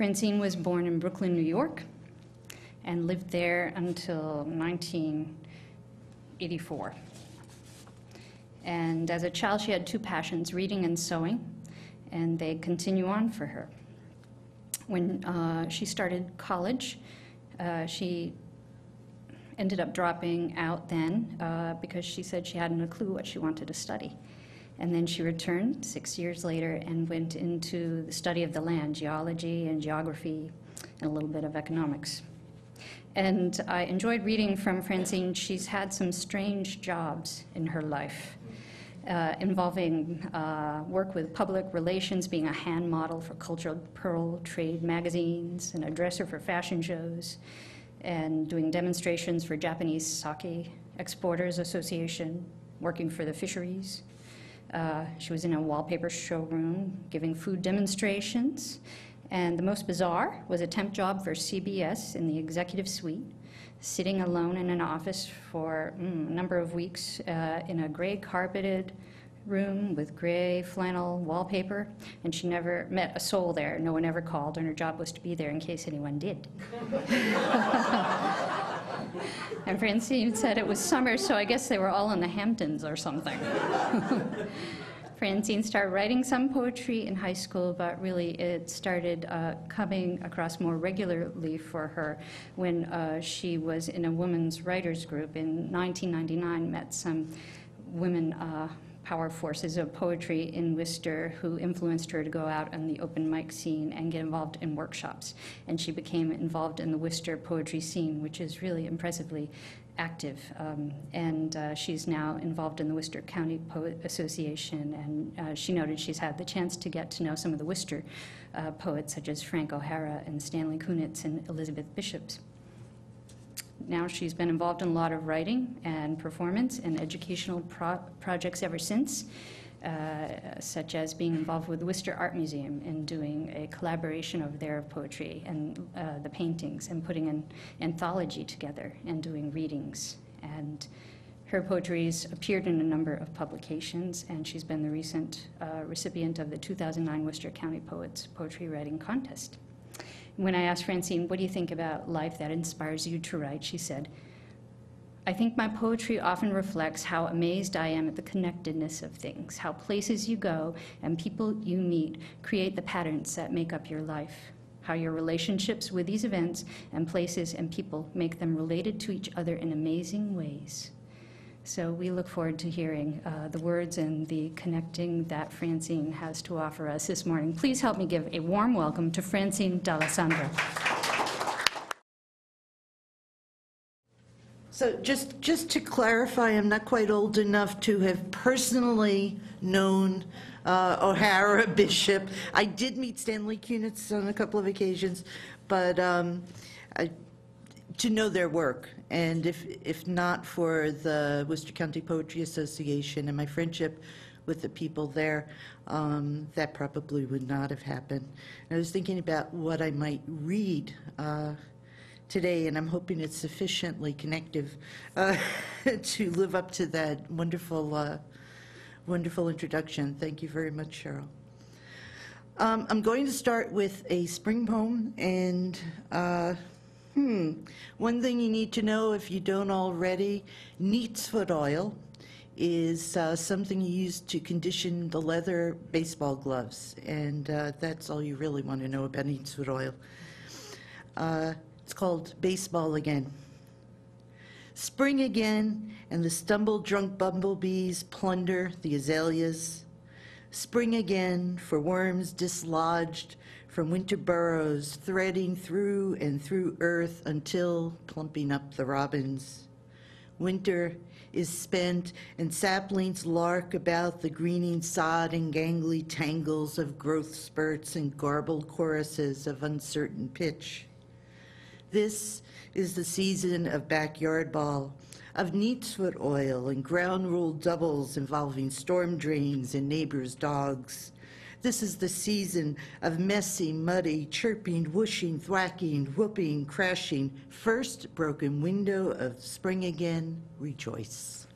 Francine was born in Brooklyn, New York, and lived there until 1984. And as a child, she had two passions reading and sewing, and they continue on for her. When uh, she started college, uh, she ended up dropping out then uh, because she said she hadn't a clue what she wanted to study. And then she returned six years later and went into the study of the land, geology and geography, and a little bit of economics. And I enjoyed reading from Francine. She's had some strange jobs in her life. Uh, involving uh, work with public relations, being a hand model for cultural pearl trade magazines, and a dresser for fashion shows, and doing demonstrations for Japanese sake exporters association, working for the fisheries. Uh, she was in a wallpaper showroom giving food demonstrations. And the most bizarre was a temp job for CBS in the executive suite, sitting alone in an office for mm, a number of weeks uh, in a gray carpeted room with gray flannel wallpaper, and she never met a soul there. No one ever called, and her job was to be there in case anyone did. and Francine said it was summer, so I guess they were all in the Hamptons or something. Francine started writing some poetry in high school, but really it started uh, coming across more regularly for her when uh, she was in a women's writers group in 1999, met some women uh, power forces of poetry in Worcester who influenced her to go out on the open mic scene and get involved in workshops. And she became involved in the Worcester poetry scene, which is really impressively active. Um, and uh, she's now involved in the Worcester County Poet Association. And uh, she noted she's had the chance to get to know some of the Worcester uh, poets, such as Frank O'Hara and Stanley Kunitz and Elizabeth Bishops. Now she's been involved in a lot of writing and performance and educational pro projects ever since. Uh, such as being involved with the Worcester Art Museum and doing a collaboration of their poetry and uh, the paintings and putting an anthology together and doing readings. And her poetry's appeared in a number of publications, and she's been the recent uh, recipient of the 2009 Worcester County Poets Poetry Writing Contest. When I asked Francine, what do you think about life that inspires you to write, she said, I think my poetry often reflects how amazed I am at the connectedness of things, how places you go and people you meet create the patterns that make up your life, how your relationships with these events and places and people make them related to each other in amazing ways. So we look forward to hearing uh, the words and the connecting that Francine has to offer us this morning. Please help me give a warm welcome to Francine D'Alessandro. So just, just to clarify, I'm not quite old enough to have personally known uh, O'Hara Bishop. I did meet Stanley Kunitz on a couple of occasions, but um, I, to know their work. And if, if not for the Worcester County Poetry Association and my friendship with the people there, um, that probably would not have happened. I was thinking about what I might read uh, today, and I'm hoping it's sufficiently connective uh, to live up to that wonderful, uh, wonderful introduction. Thank you very much, Cheryl. Um, I'm going to start with a spring poem, and uh, hmm, one thing you need to know if you don't already, neatsfoot oil is uh, something you use to condition the leather baseball gloves, and uh, that's all you really want to know about neatsfoot oil. Uh, it's called Baseball Again. Spring again, and the stumble drunk bumblebees plunder the azaleas. Spring again for worms dislodged from winter burrows, threading through and through earth until plumping up the robins. Winter is spent, and saplings lark about the greening sod and gangly tangles of growth spurts and garbled choruses of uncertain pitch. This is the season of backyard ball, of neatsfoot oil and ground rule doubles involving storm drains and neighbors' dogs. This is the season of messy, muddy, chirping, whooshing, thwacking, whooping, crashing. First broken window of spring again, rejoice.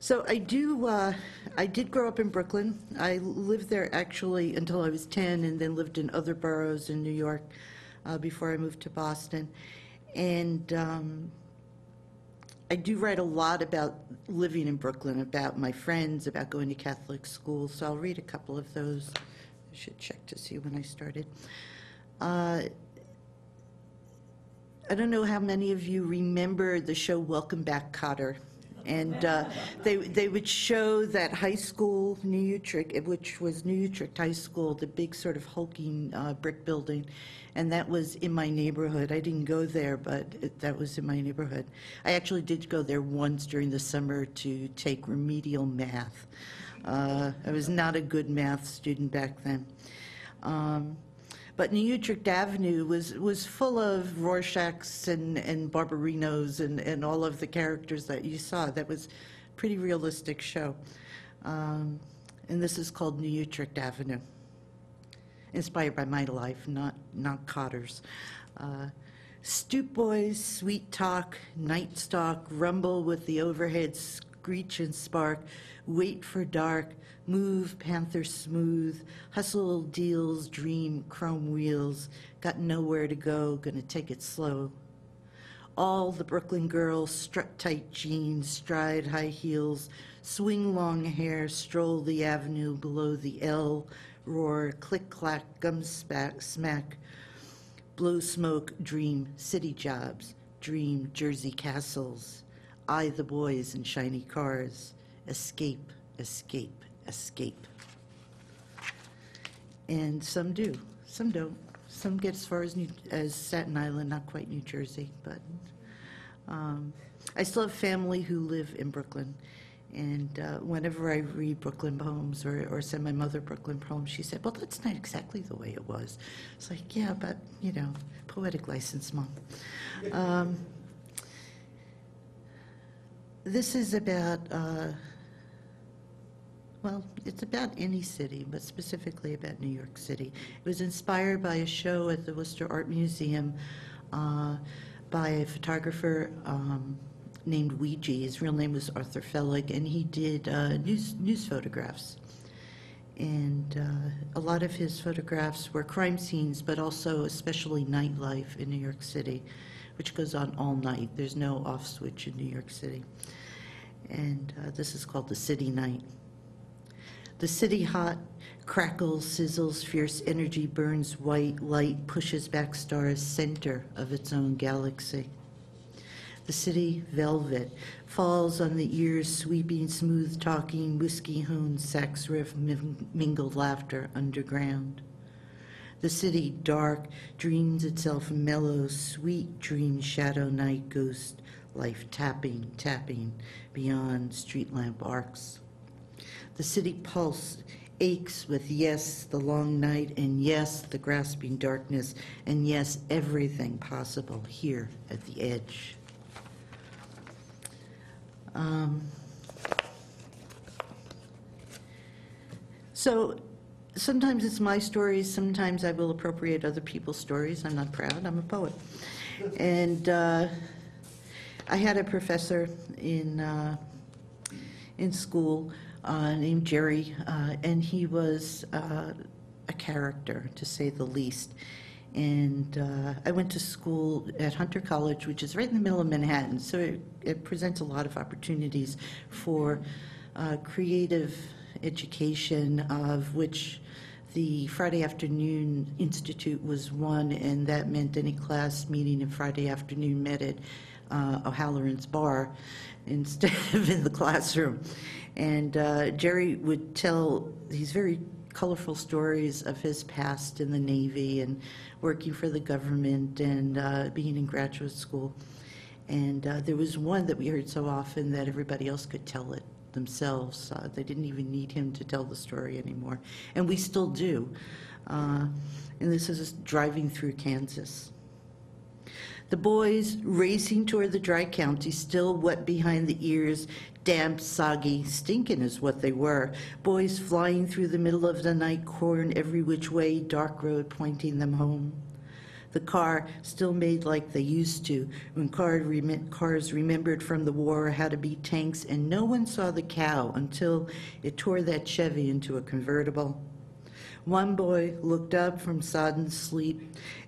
So I do, uh, I did grow up in Brooklyn. I lived there actually until I was 10 and then lived in other boroughs in New York uh, before I moved to Boston. And um, I do write a lot about living in Brooklyn, about my friends, about going to Catholic school. So I'll read a couple of those. I should check to see when I started. Uh, I don't know how many of you remember the show Welcome Back, Kotter. And uh, they, they would show that high school, New Utrecht, which was New Utrecht High School, the big sort of hulking uh, brick building, and that was in my neighborhood. I didn't go there, but it, that was in my neighborhood. I actually did go there once during the summer to take remedial math. Uh, I was not a good math student back then. Um, but New Utrecht Avenue was, was full of Horshacks and, and Barbarinos and, and all of the characters that you saw. That was pretty realistic show. Um, and this is called New Utrecht Avenue, inspired by my life, not, not Kotter's. Uh, stoop boys, sweet talk, night stalk, rumble with the overhead screech and spark, wait for dark, move panther smooth, hustle deals, dream chrome wheels, got nowhere to go, gonna take it slow. All the Brooklyn girls strut tight jeans, stride high heels, swing long hair, stroll the avenue below the L, roar, click clack, gum smack, smack, blow smoke, dream city jobs, dream Jersey castles, eye the boys in shiny cars, escape, escape, escape. And some do, some don't. Some get as far as, New, as Staten Island, not quite New Jersey, but um, I still have family who live in Brooklyn. And uh, whenever I read Brooklyn poems or, or send my mother Brooklyn poems, she said, Well, that's not exactly the way it was. It's like, Yeah, but, you know, poetic license, Mom. Um, this is about, uh, well, it's about any city, but specifically about New York City. It was inspired by a show at the Worcester Art Museum uh, by a photographer um, named Weegee. His real name was Arthur Fellig, and he did uh, news, news photographs. And uh, a lot of his photographs were crime scenes, but also especially nightlife in New York City, which goes on all night. There's no off switch in New York City. And uh, this is called the City Night. The city hot, crackles, sizzles, fierce energy burns white, light pushes back stars, center of its own galaxy. The city, velvet, falls on the ears, sweeping, smooth talking, whiskey honed, sax riff, mingled laughter underground. The city, dark, dreams itself mellow, sweet dream, shadow night, ghost, life tapping, tapping beyond street lamp arcs. The city pulse aches with yes, the long night, and yes, the grasping darkness, and yes, everything possible here at the edge. Um, so sometimes it's my stories, sometimes I will appropriate other people's stories. I'm not proud, I'm a poet. And uh, I had a professor in, uh, in school uh, named Jerry, uh, and he was uh, a character, to say the least. And uh, I went to school at Hunter College, which is right in the middle of Manhattan, so it, it presents a lot of opportunities for uh, creative education, of which the Friday Afternoon Institute was one, and that meant any class meeting in Friday afternoon met at uh, O'Halloran's bar instead of in the classroom. And uh, Jerry would tell these very colorful stories of his past in the Navy and working for the government and uh, being in graduate school. And uh, there was one that we heard so often that everybody else could tell it themselves. Uh, they didn't even need him to tell the story anymore. And we still do. Uh, and this is driving through Kansas. The boys racing toward the dry county, still wet behind the ears, damp, soggy, stinking is what they were. Boys flying through the middle of the night, corn every which way, dark road pointing them home. The car still made like they used to when car remi- cars remembered from the war how to beat tanks, and no one saw the cow until it tore that Chevy into a convertible. One boy looked up from sodden sleep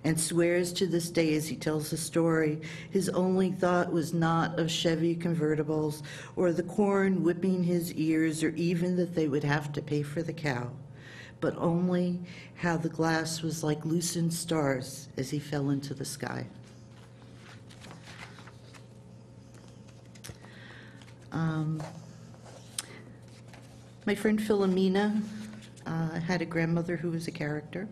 and swears to this day as he tells the story, his only thought was not of Chevy convertibles or the corn whipping his ears or even that they would have to pay for the cow, but only how the glass was like loosened stars as he fell into the sky. Um, my friend Philomena uh, had a grandmother who was a character.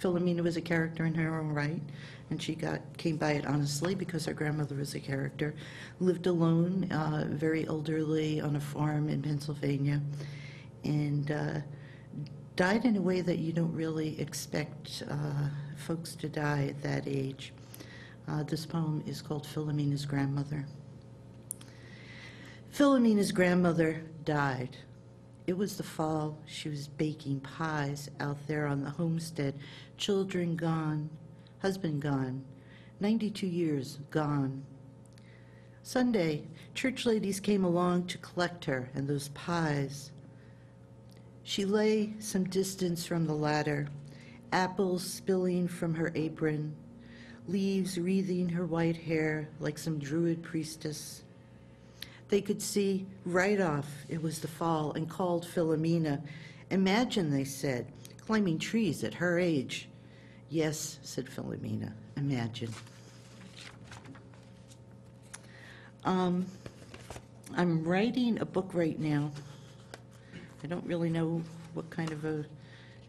Philomena was a character in her own right, and she got came by it honestly because her grandmother was a character. Lived alone, uh, very elderly, on a farm in Pennsylvania, and uh, died in a way that you don't really expect uh, folks to die at that age. Uh, this poem is called Philomena's Grandmother. Philomena's grandmother died. It was the fall. She was baking pies out there on the homestead. Children gone, husband gone, 92 years gone. Sunday, church ladies came along to collect her and those pies. She lay some distance from the ladder, apples spilling from her apron, leaves wreathing her white hair like some druid priestess. They could see right off it was the fall and called Philomena. Imagine, they said, climbing trees at her age. Yes, said Philomena, imagine. Um, I'm writing a book right now. I don't really know what kind of a,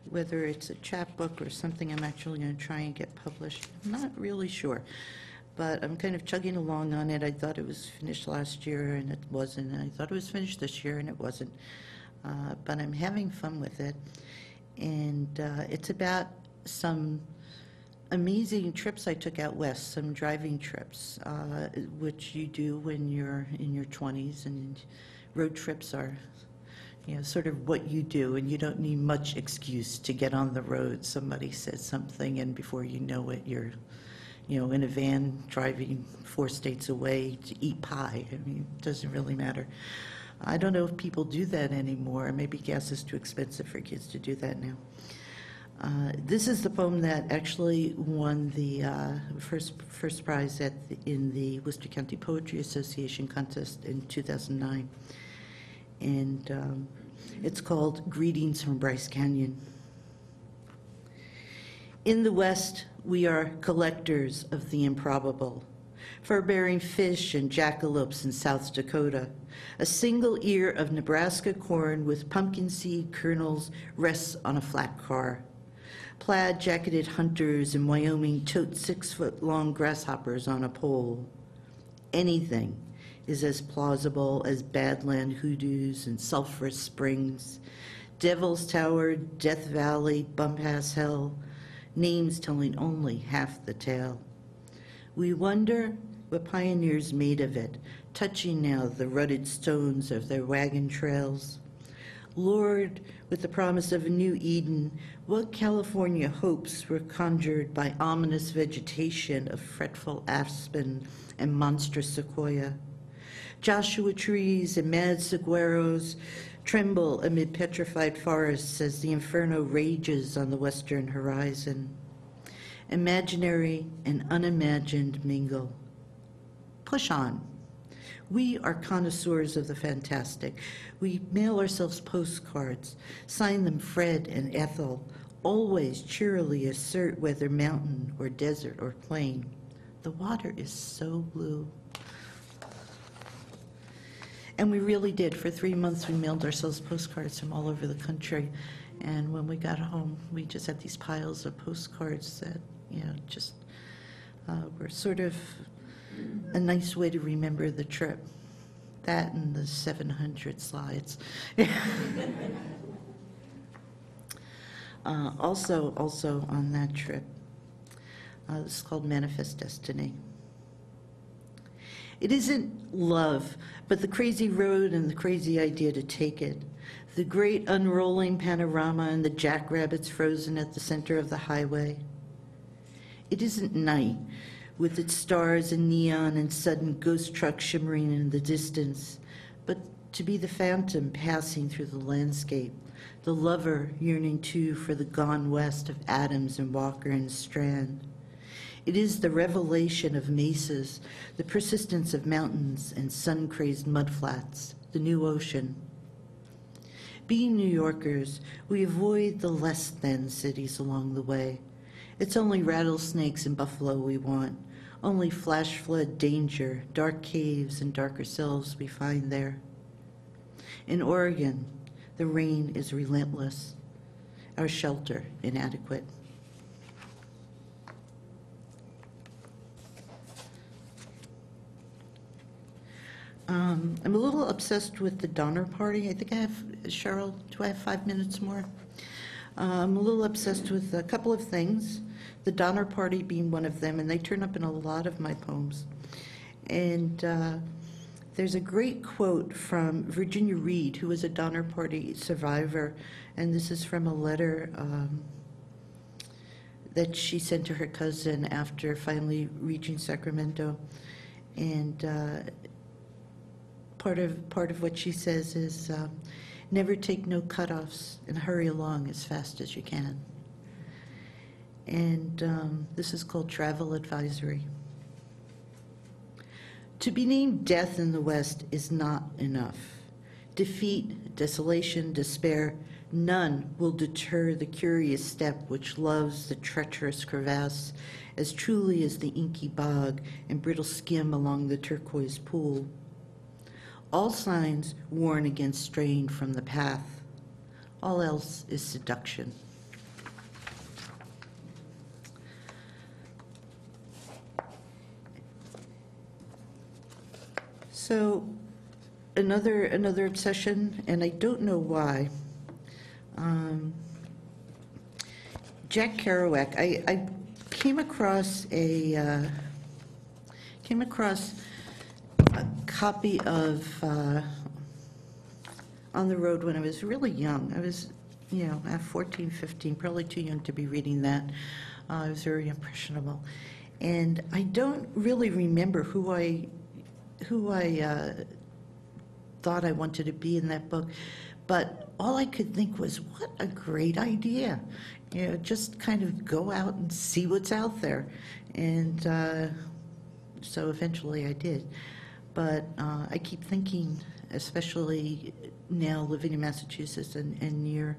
whether it's a chapbook or something I'm actually going to try and get published. I'm not really sure but I'm kind of chugging along on it. I thought it was finished last year and it wasn't. And I thought it was finished this year and it wasn't. Uh, but I'm having fun with it. And uh, it's about some amazing trips I took out west, some driving trips, uh, which you do when you're in your 20s. And road trips are, you know, sort of what you do, and you don't need much excuse to get on the road. Somebody says something, and before you know it, you're you know, in a van driving four states away to eat pie. I mean, it doesn't really matter. I don't know if people do that anymore. Maybe gas is too expensive for kids to do that now. Uh, this is the poem that actually won the uh, first first prize at the, in the Worcester County Poetry Association contest in 2009, and um, it's called "Greetings from Bryce Canyon." In the West, we are collectors of the improbable. Fur-bearing fish and jackalopes in South Dakota. A single ear of Nebraska corn with pumpkin seed kernels rests on a flat car. Plaid jacketed hunters in Wyoming tote six foot long grasshoppers on a pole. Anything is as plausible as Badland hoodoos and sulphurous springs, Devil's Tower, Death Valley, Bumpass Hell, names telling only half the tale. We wonder what pioneers made of it, touching now the rutted stones of their wagon trails. Lord, with the promise of a new Eden, what California hopes were conjured by ominous vegetation of fretful aspen and monstrous sequoia. Joshua trees and mad saguaros tremble amid petrified forests as the inferno rages on the western horizon. Imaginary and unimagined mingle. Push on. We are connoisseurs of the fantastic. We mail ourselves postcards, sign them Fred and Ethel, always cheerily assert whether mountain or desert or plain. The water is so blue. And we really did. For three months, we mailed ourselves postcards from all over the country. And when we got home, we just had these piles of postcards that, you know, just uh, were sort of a nice way to remember the trip. That and the 700 slides. uh, also, also on that trip, uh, this is called Manifest Destiny. It isn't love, but the crazy road and the crazy idea to take it. The great unrolling panorama and the jackrabbits frozen at the center of the highway. It isn't night, with its stars and neon and sudden ghost trucks shimmering in the distance, but to be the phantom passing through the landscape, the lover yearning too for the gone west of Adams and Walker and Strand. It is the revelation of mesas, the persistence of mountains and sun-crazed mudflats, the new ocean. Being New Yorkers, we avoid the less than cities along the way. It's only rattlesnakes and buffalo we want, only flash flood danger, dark caves and darker selves we find there. In Oregon, the rain is relentless, our shelter inadequate. Um, I'm a little obsessed with the Donner Party. I think I have, Cheryl, do I have five minutes more? Uh, I'm a little obsessed with a couple of things, the Donner Party being one of them, and they turn up in a lot of my poems. And uh, there's a great quote from Virginia Reed, who was a Donner Party survivor, and this is from a letter um, that she sent to her cousin after finally reaching Sacramento. And uh, part of part of what she says is um, never take no cutoffs and hurry along as fast as you can. And um, this is called travel advisory. To be named death in the West is not enough. Defeat, desolation, despair, none will deter the curious step which loves the treacherous crevasse as truly as the inky bog and brittle skim along the turquoise pool. All signs warn against straying from the path. All else is seduction. So, another another obsession, and I don't know why. Um, Jack Kerouac. I, I came across a uh, came across copy of uh, On the Road when I was really young. I was, you know, at 14, 15, probably too young to be reading that. Uh, I was very impressionable, and I don't really remember who I who I uh, thought I wanted to be in that book, but all I could think was, what a great idea. You know, just kind of go out and see what's out there. And uh, so eventually I did. But uh, I keep thinking, especially now living in Massachusetts and, and near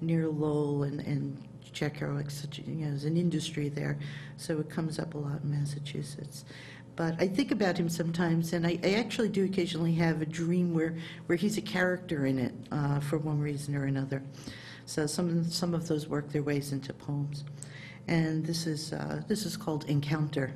near Lowell and, and such you know, there's an industry there, so it comes up a lot in Massachusetts. But I think about him sometimes, and I, I actually do occasionally have a dream where, where he's a character in it uh, for one reason or another. So some some of those work their ways into poems, and this is uh, this is called Encounter.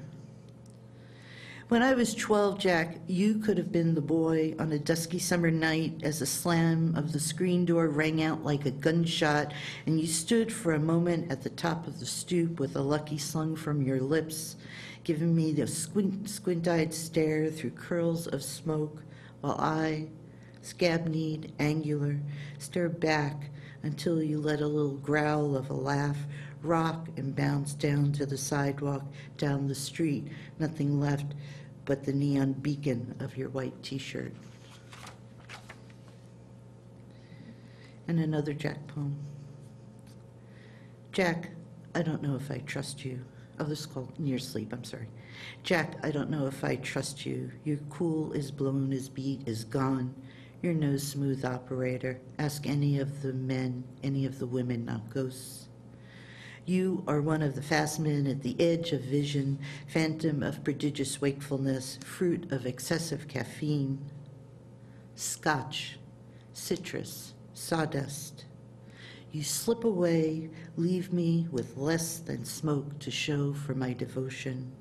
When I was 12, Jack, you could have been the boy on a dusky summer night as the slam of the screen door rang out like a gunshot, and you stood for a moment at the top of the stoop with a lucky slung from your lips, giving me the squint, squint-eyed stare through curls of smoke, while I, scab-kneed, angular, stared back until you let a little growl of a laugh rock and bounce down to the sidewalk down the street, nothing left but the neon beacon of your white t-shirt. And another Jack poem. Jack, I don't know if I trust you. Oh, this is called Near Sleep, I'm sorry. Jack, I don't know if I trust you. Your cool is blown, his beat is gone. You're no smooth operator. Ask any of the men, any of the women, not ghosts. You are one of the fast men at the edge of vision, phantom of prodigious wakefulness, fruit of excessive caffeine. Scotch, citrus, sawdust. You slip away, leave me with less than smoke to show for my devotion.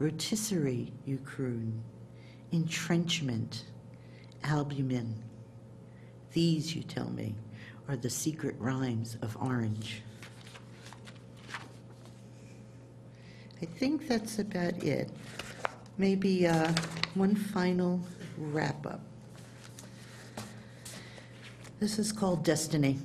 Rotisserie, you croon, entrenchment, albumin. These, you tell me, are the secret rhymes of orange. I think that's about it. Maybe uh, one final wrap-up. This is called Destiny.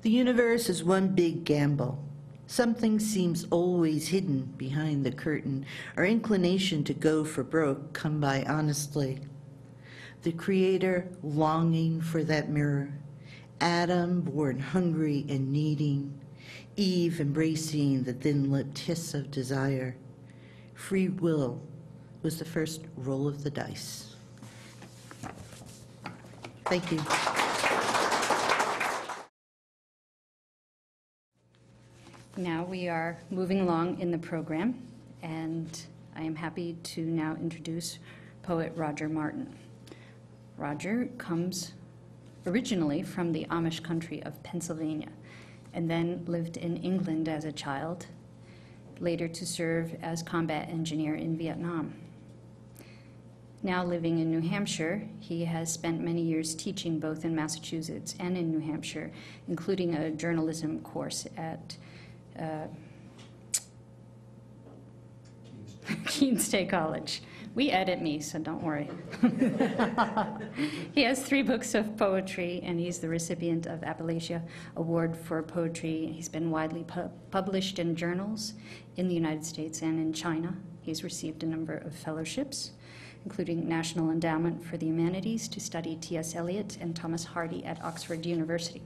The universe is one big gamble. Something seems always hidden behind the curtain. Our inclination to go for broke come by honestly. The Creator longing for that mirror. Adam born hungry and needing. Eve embracing the thin-lipped hiss of desire. Free will was the first roll of the dice. Thank you. Now we are moving along in the program, and I am happy to now introduce poet Roger Martin. Roger comes originally from the Amish country of Pennsylvania and then lived in England as a child, later to serve as combat engineer in Vietnam. Now living in New Hampshire, he has spent many years teaching both in Massachusetts and in New Hampshire, including a journalism course at uh, Keene State College. We edit me, so don't worry. he has three books of poetry, and he's the recipient of Appalachia Award for Poetry. He's been widely pu- published in journals in the United States and in China. He's received a number of fellowships, including National Endowment for the Humanities to study T.S. Eliot and Thomas Hardy at Oxford University.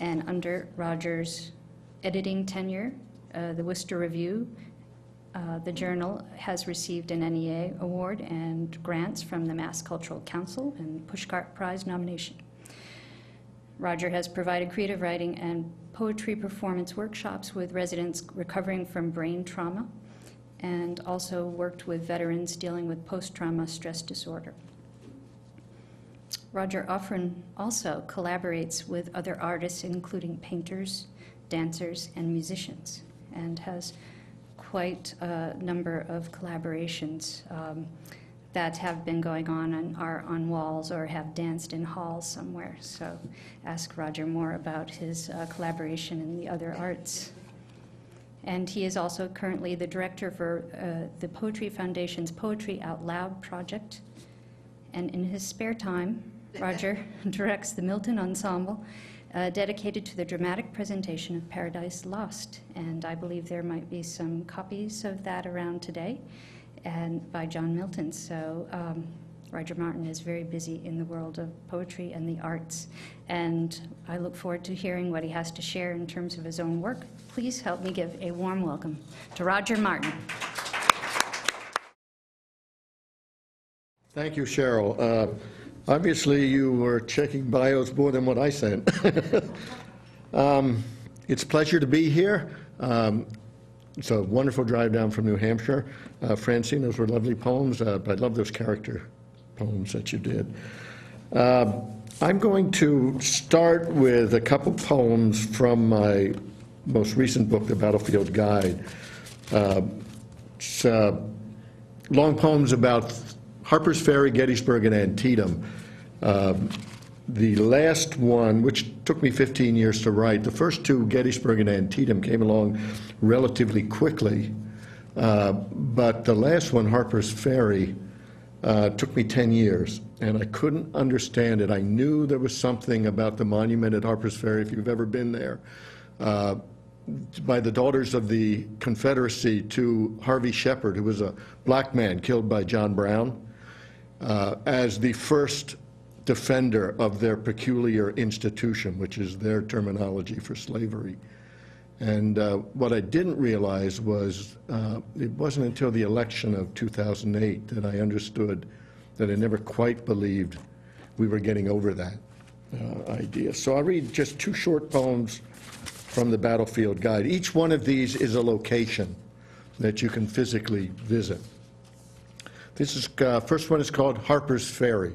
And under Rogers' editing tenure, uh, the Worcester Review uh, the journal has received an NEA award and grants from the Mass Cultural Council and Pushcart Prize nomination. Roger has provided creative writing and poetry performance workshops with residents recovering from brain trauma and also worked with veterans dealing with post-trauma stress disorder. Roger often also collaborates with other artists, including painters, dancers, and musicians, and has quite a number of collaborations um, that have been going on and are on walls or have danced in halls somewhere. So ask Roger more about his uh, collaboration in the other arts. And he is also currently the director for uh, the Poetry Foundation's Poetry Out Loud project. And in his spare time, Roger directs the Milton Ensemble uh, dedicated to the dramatic presentation of Paradise Lost. And I believe there might be some copies of that around today and by John Milton. So um, Roger Martin is very busy in the world of poetry and the arts. And I look forward to hearing what he has to share in terms of his own work. Please help me give a warm welcome to Roger Martin. Thank you, Cheryl. Uh, Obviously, you were checking bios more than what I sent. um, it's a pleasure to be here. Um, it's a wonderful drive down from New Hampshire. Uh, Francine, those were lovely poems, uh, but I love those character poems that you did. Uh, I'm going to start with a couple poems from my most recent book, The Battlefield Guide. Uh, it's uh, long poems about Harper's Ferry, Gettysburg, and Antietam. Um, the last one, which took me 15 years to write, the first two, Gettysburg and Antietam, came along relatively quickly. Uh, but the last one, Harper's Ferry, uh, took me 10 years, and I couldn't understand it. I knew there was something about the monument at Harper's Ferry, if you've ever been there, uh, by the Daughters of the Confederacy to Harvey Shepard, who was a black man killed by John Brown uh, as the first defender of their peculiar institution, which is their terminology for slavery. And uh, what I didn't realize was uh, it wasn't until the election of 2008 that I understood that I never quite believed we were getting over that uh, idea. So I'll read just two short poems from the Battlefield Guide. Each one of these is a location that you can physically visit. This is, uh, first one is called Harper's Ferry.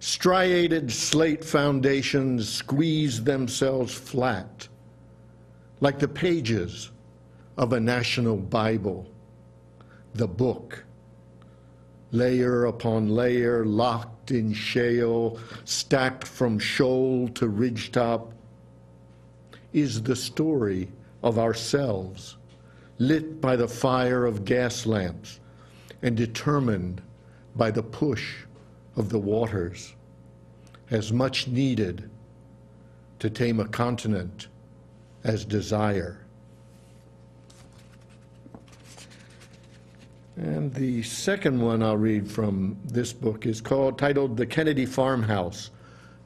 Striated slate foundations squeeze themselves flat, like the pages of a national Bible, the book, layer upon layer, locked in shale, stacked from shoal to ridgetop, is the story of ourselves lit by the fire of gas lamps and determined by the push of the waters, as much needed to tame a continent as desire. And the second one I'll read from this book is called, titled The Kennedy Farmhouse,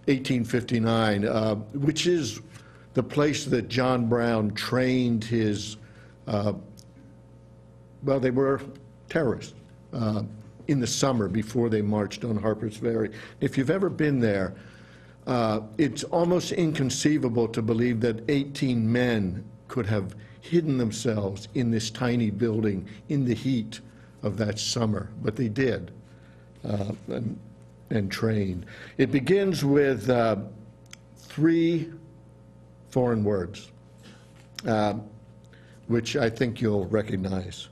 1859, uh, which is the place that John Brown trained his, well, they were terrorists uh, in the summer before they marched on Harper's Ferry. If you've ever been there, uh, it's almost inconceivable to believe that 18 men could have hidden themselves in this tiny building in the heat of that summer, but they did uh, and, and trained. It begins with uh, three foreign words, uh, which I think you'll recognize.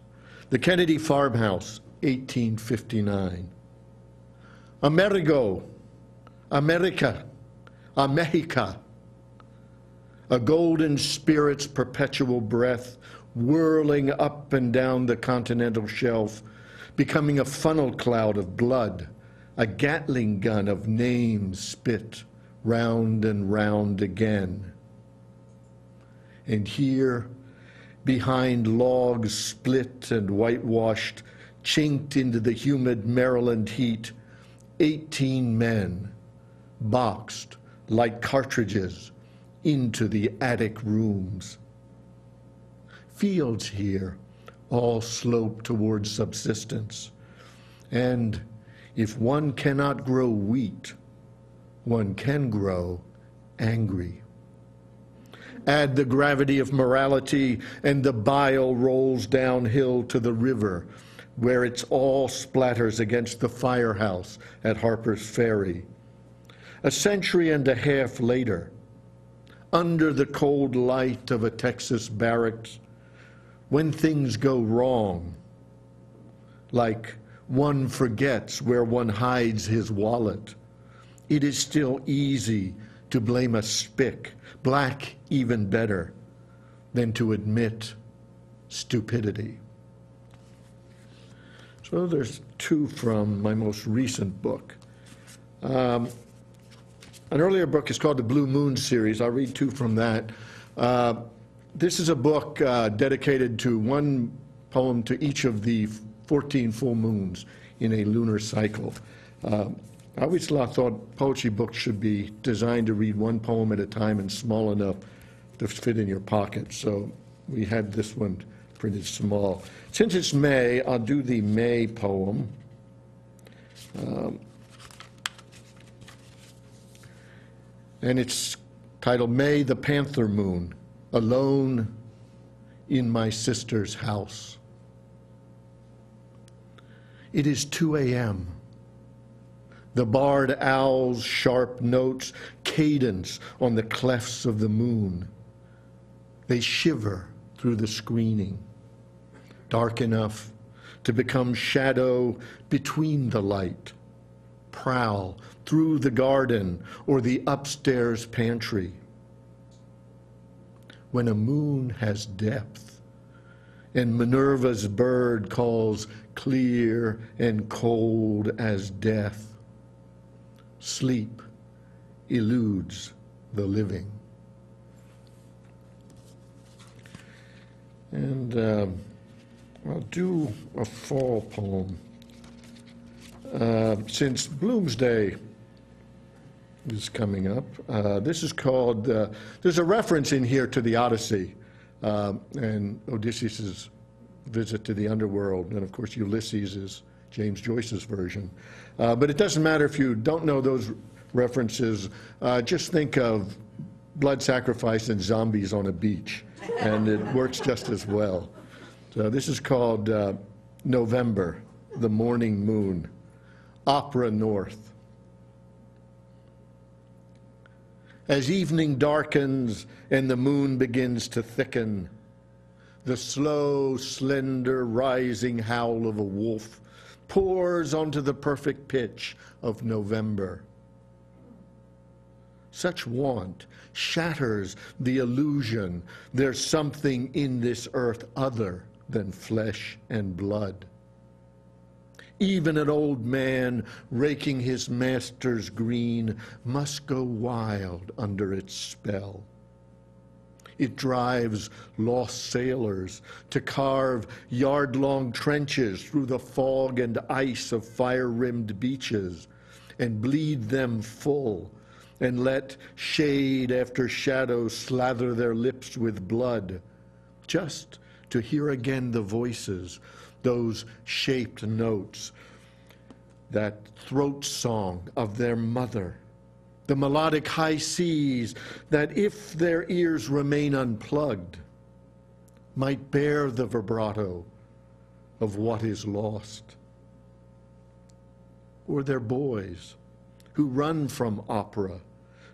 The Kennedy Farmhouse, 1859. Amerigo, America, America, a golden spirit's perpetual breath whirling up and down the continental shelf, becoming a funnel cloud of blood, a Gatling gun of names spit round and round again. And here, behind logs split and whitewashed, chinked into the humid Maryland heat, 18 men, boxed like cartridges, into the attic rooms fields here all slope towards subsistence. And if one cannot grow wheat, one can grow angry. Add the gravity of morality, and the bile rolls downhill to the river, where its all splatters against the firehouse at Harper's Ferry. A century and a half later, under the cold light of a Texas barracks, when things go wrong, like one forgets where one hides his wallet, it is still easy to blame a spick, black even better, than to admit stupidity. So there's two from my most recent book. Um, an earlier book is called the Blue Moon series. I'll read two from that. Uh, this is a book uh, dedicated to one poem to each of the 14 full moons in a lunar cycle. Uh, I always thought poetry books should be designed to read one poem at a time and small enough to fit in your pocket. So we had this one printed small. Since it's May, I'll do the May poem. Um, and it's titled May the Panther Moon alone in my sister's house. It is 2 a.m. The barred owl's sharp notes cadence on the clefts of the moon. They shiver through the screening, dark enough to become shadow between the light, prowl through the garden or the upstairs pantry when a moon has depth, and Minerva's bird calls clear and cold as death. Sleep eludes the living. And uh, I'll do a fall poem. Uh, since Bloomsday is coming up. Uh, this is called, uh, there's a reference in here to the Odyssey uh, and Odysseus' visit to the underworld. And of course, Ulysses is James Joyce's version. Uh, but it doesn't matter if you don't know those references. Uh, just think of blood sacrifice and zombies on a beach, and it works just as well. So this is called uh, November, the Morning Moon, Opera North. As evening darkens and the moon begins to thicken, the slow, slender, rising howl of a wolf pours onto the perfect pitch of November. Such want shatters the illusion there's something in this earth other than flesh and blood. Even an old man raking his master's green must go wild under its spell. It drives lost sailors to carve yard long trenches through the fog and ice of fire rimmed beaches and bleed them full and let shade after shadow slather their lips with blood, just to hear again the voices, those shaped notes, that throat song of their mother, the melodic high seas that, if their ears remain unplugged, might bear the vibrato of what is lost. Or their boys who run from opera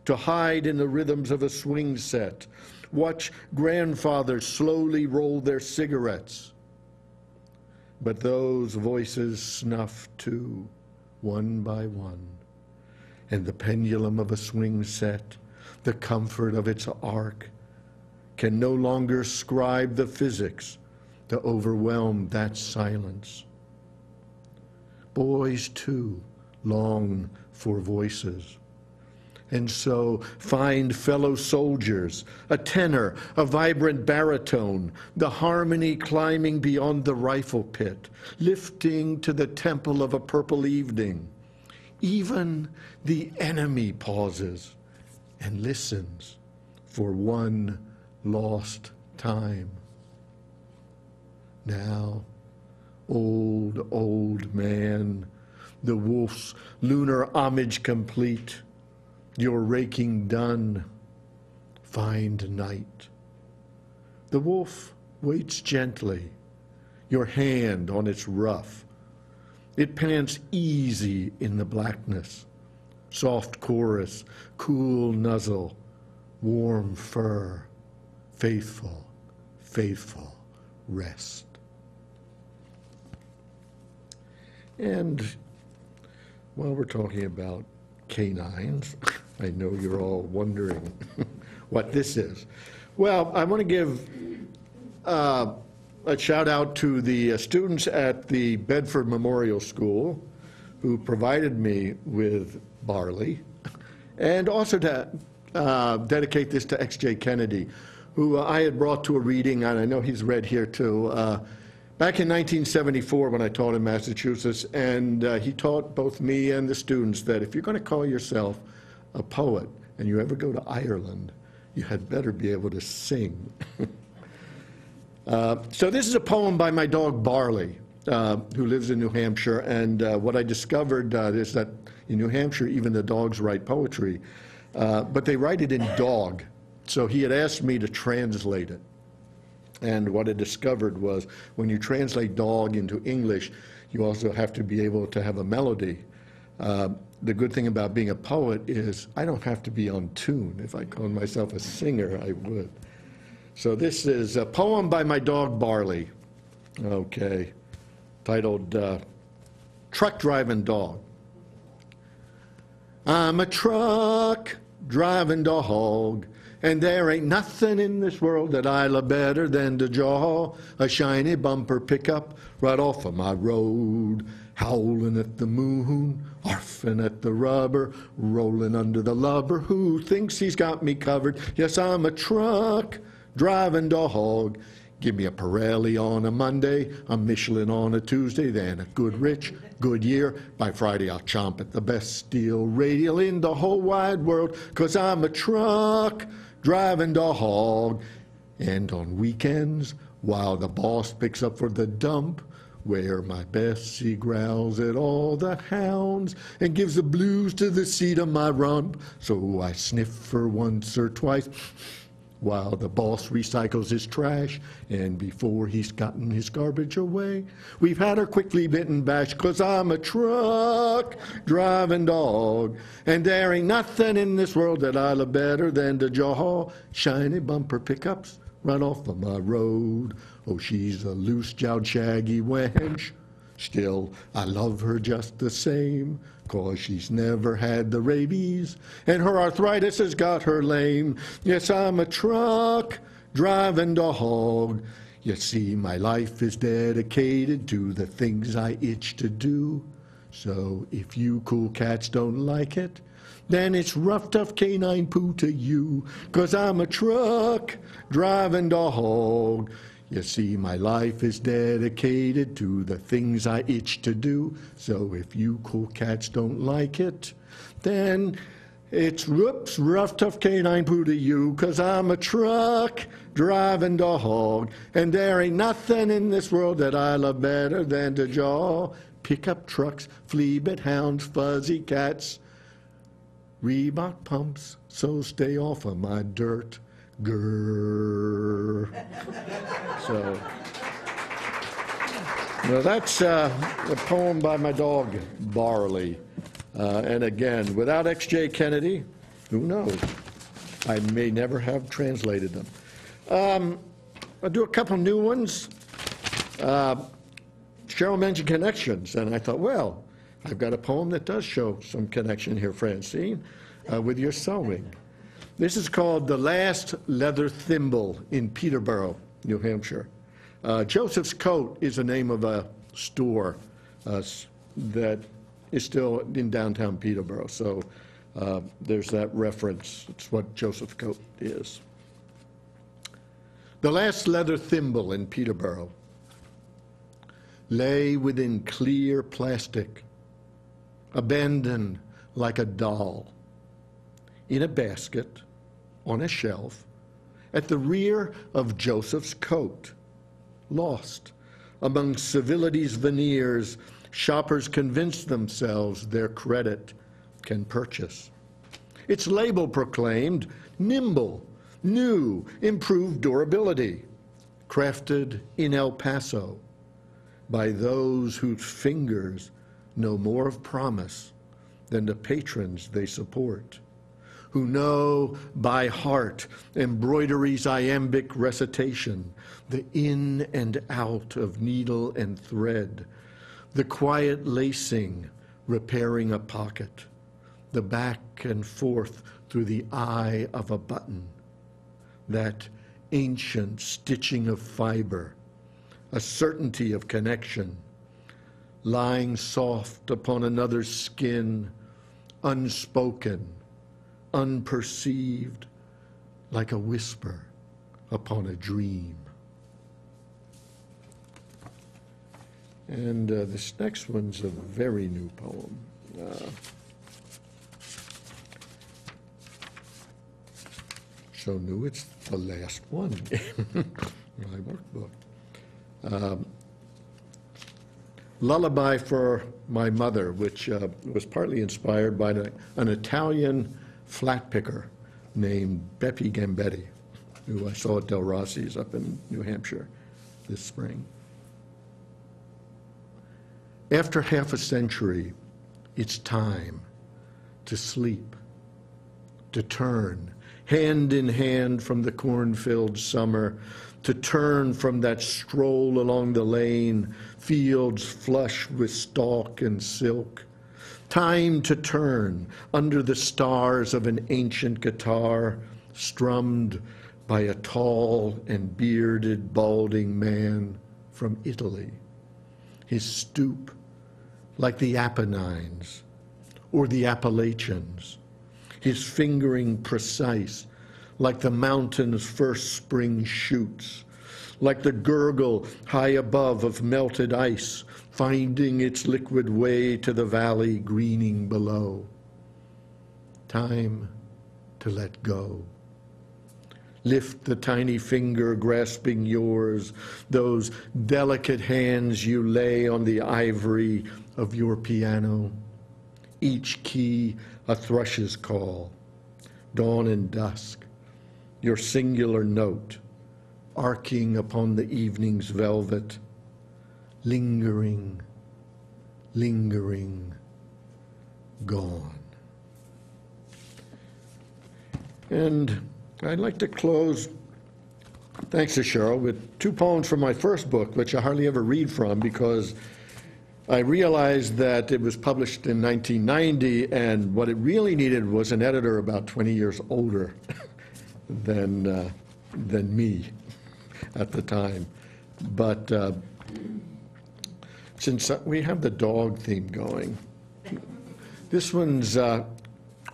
to hide in the rhythms of a swing set, watch grandfathers slowly roll their cigarettes. But those voices snuff too, one by one, and the pendulum of a swing set, the comfort of its arc, can no longer scribe the physics to overwhelm that silence. Boys, too, long for voices and so find fellow soldiers, a tenor, a vibrant baritone, the harmony climbing beyond the rifle pit, lifting to the temple of a purple evening. Even the enemy pauses and listens for one lost time. Now, old, old man, the wolf's lunar homage complete, your raking done, find night. The wolf waits gently, your hand on its ruff. It pants easy in the blackness, soft chorus, cool nuzzle, warm fur, faithful, faithful rest. And while we're talking about canines, I know you're all wondering what this is. Well, I want to give uh, a shout out to the uh, students at the Bedford Memorial School who provided me with barley, and also to uh, dedicate this to X.J. Kennedy, who I had brought to a reading, and I know he's read here too. Uh, back in 1974, when I taught in Massachusetts, and uh, he taught both me and the students that if you're going to call yourself a poet and you ever go to Ireland, you had better be able to sing. uh, so this is a poem by my dog Barley, uh, who lives in New Hampshire. And uh, what I discovered uh, is that in New Hampshire, even the dogs write poetry, uh, but they write it in dog. So he had asked me to translate it. And what I discovered was when you translate dog into English, you also have to be able to have a melody. Uh, the good thing about being a poet is I don't have to be on tune. If I called myself a singer, I would. So this is a poem by my dog Barley, okay, titled uh, Truck Driving Dog. I'm a truck driving dog, and there ain't nothing in this world that I love better than to jaw a shiny bumper pickup right off of my road howling at the moon, arfing at the rubber, rolling under the lubber. Who thinks he's got me covered? Yes, I'm a truck driving dog. Give me a Pirelli on a Monday, a Michelin on a Tuesday, then a good Goodrich, Goodyear. By Friday, I'll chomp at the best steel radial in the whole wide world, cause I'm a truck driving dog. And on weekends, while the boss picks up for the dump, where my Bessie growls at all the hounds and gives the blues to the seat of my rump. So I sniff her once or twice while the boss recycles his trash. And before he's gotten his garbage away, we've had her quickly bitten bash, cause I'm a truck driving dog. And there ain't nothing in this world that I love better than to jaw shiny bumper pickups right off of my road. Oh, she's a loose-jowed, shaggy wench. Still, I love her just the same, 'cause she's never had the rabies, and her arthritis has got her lame. Yes, I'm a truck driving dog. You see, my life is dedicated to the things I itch to do. So if you cool cats don't like it, then it's rough, tough canine poo to you, 'cause I'm a truck driving dog. You see, my life is dedicated to the things I itch to do. So if you cool cats don't like it, then it's whoops, rough, tough canine poo to you, 'cause I'm a truck driving dog. And there ain't nothing in this world that I love better than to jaw pickup trucks, flea bit hounds, fuzzy cats, Reebok pumps, so stay off of my dirt. Grrr. So, well, that's uh, a poem by my dog, Barley. Uh, and again, without X.J. Kennedy, who knows? I may never have translated them. Um, I'll do a couple new ones. Uh, Cheryl mentioned connections, and I thought, well, I've got a poem that does show some connection here, Francine, uh, with your sewing. This is called The Last Leather Thimble in Peterborough, New Hampshire. Uh, Joseph's Coat is the name of a store uh, that is still in downtown Peterborough, so uh, there's that reference. It's what Joseph's Coat is. The last leather thimble in Peterborough lay within clear plastic, abandoned like a doll, in a basket on a shelf at the rear of Joseph's coat, lost among civility's veneers. Shoppers convince themselves their credit can purchase. Its label proclaimed nimble, new, improved durability, crafted in El Paso by those whose fingers know more of promise than the patrons they support, who know by heart embroidery's iambic recitation, the in and out of needle and thread, the quiet lacing repairing a pocket, the back and forth through the eye of a button, that ancient stitching of fiber, a certainty of connection, lying soft upon another's skin, unspoken, unperceived, like a whisper upon a dream. And uh, this next one's a very new poem. Uh, so new, it's the last one in my workbook. Um, Lullaby for My Mother, which uh, was partly inspired by an an Italian flat picker named Beppe Gambetta, who I saw at Del Rossi's up in New Hampshire this spring. After half a century, it's time to sleep, to turn, hand in hand from the corn-filled summer, to turn from that stroll along the lane, fields flush with stalk and silk. Time to turn under the stars of an ancient guitar, strummed by a tall and bearded, balding man from Italy. His stoop like the Apennines or the Appalachians, his fingering precise like the mountain's first spring shoots, like the gurgle high above of melted ice finding its liquid way to the valley greening below. Time to let go. Lift the tiny finger grasping yours, those delicate hands you lay on the ivory of your piano. Each key a thrush's call, dawn and dusk, your singular note arcing upon the evening's velvet, lingering, lingering, gone. And I'd like to close, thanks to Cheryl, with two poems from my first book, which I hardly ever read from because I realized that it was published in 1990, and what it really needed was an editor about 20 years older than, uh, than me at the time. But uh, since we have the dog theme going, this one's uh,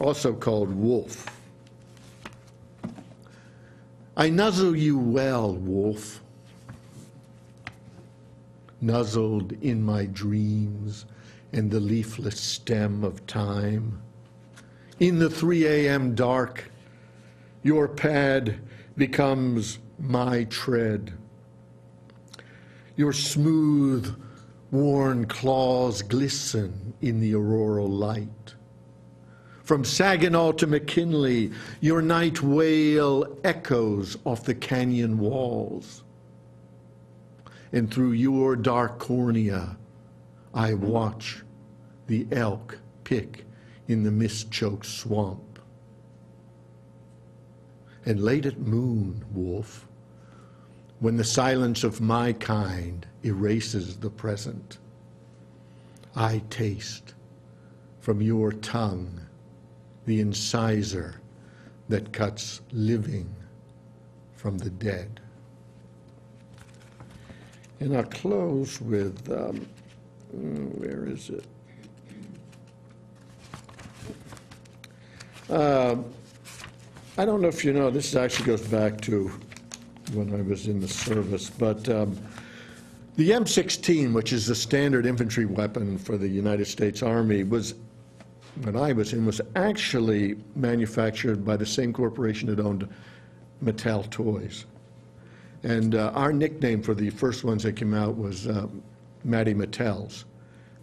also called Wolf. I nuzzle you well, Wolf. Nuzzled in my dreams and the leafless stem of time. In the 3 a.m. dark, your pad becomes my tread. Your smooth, worn claws glisten in the auroral light. From Saginaw to McKinley, your night wail echoes off the canyon walls. And through your dark cornea, I watch the elk pick in the mist-choked swamp. And late at moon, wolf, when the silence of my kind erases the present, I taste from your tongue the incisor that cuts living from the dead. And I'll close with, um, mm, where is it? Um, I don't know if you know, this actually goes back to when I was in the service, but um, the M16, which is the standard infantry weapon for the United States Army, was, when I was in, was actually manufactured by the same corporation that owned Mattel Toys. And uh, our nickname for the first ones that came out was uh, Matty Mattels,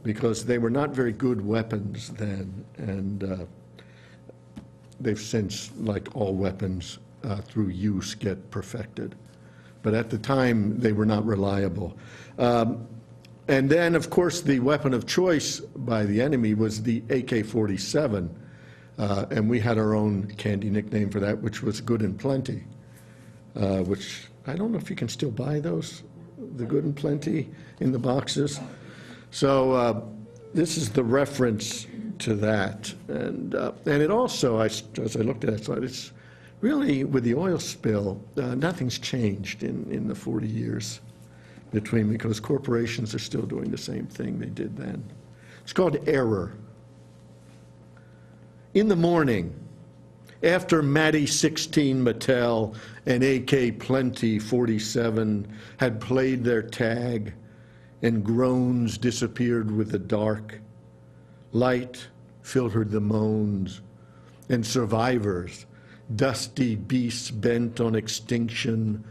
because they were not very good weapons then, and uh, they've since, like all weapons, uh, through use, get perfected. But at the time, they were not reliable. Um, And then, of course, the weapon of choice by the enemy was the AK-47, uh, and we had our own candy nickname for that, which was Good and Plenty, uh, which, I don't know if you can still buy those, the Good and Plenty in the boxes. So uh, this is the reference to that. And, uh, and it also, I as I looked at it, I thought it's really, with the oil spill, uh, nothing's changed in, in the 40 years between, because corporations are still doing the same thing they did then. It's called error. In the morning, after Matty 16 Mattel and AK Plenty 47 had played their tag and groans disappeared with the dark, light filtered the moans, and survivors, dusty beasts bent on extinction,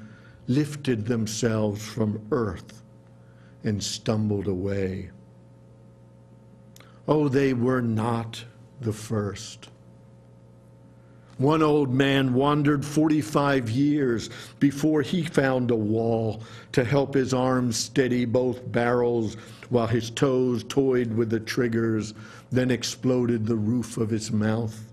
lifted themselves from earth and stumbled away. Oh, they were not the first. One old man wandered 45 years before he found a wall to help his arms steady both barrels while his toes toyed with the triggers, then exploded the roof of his mouth.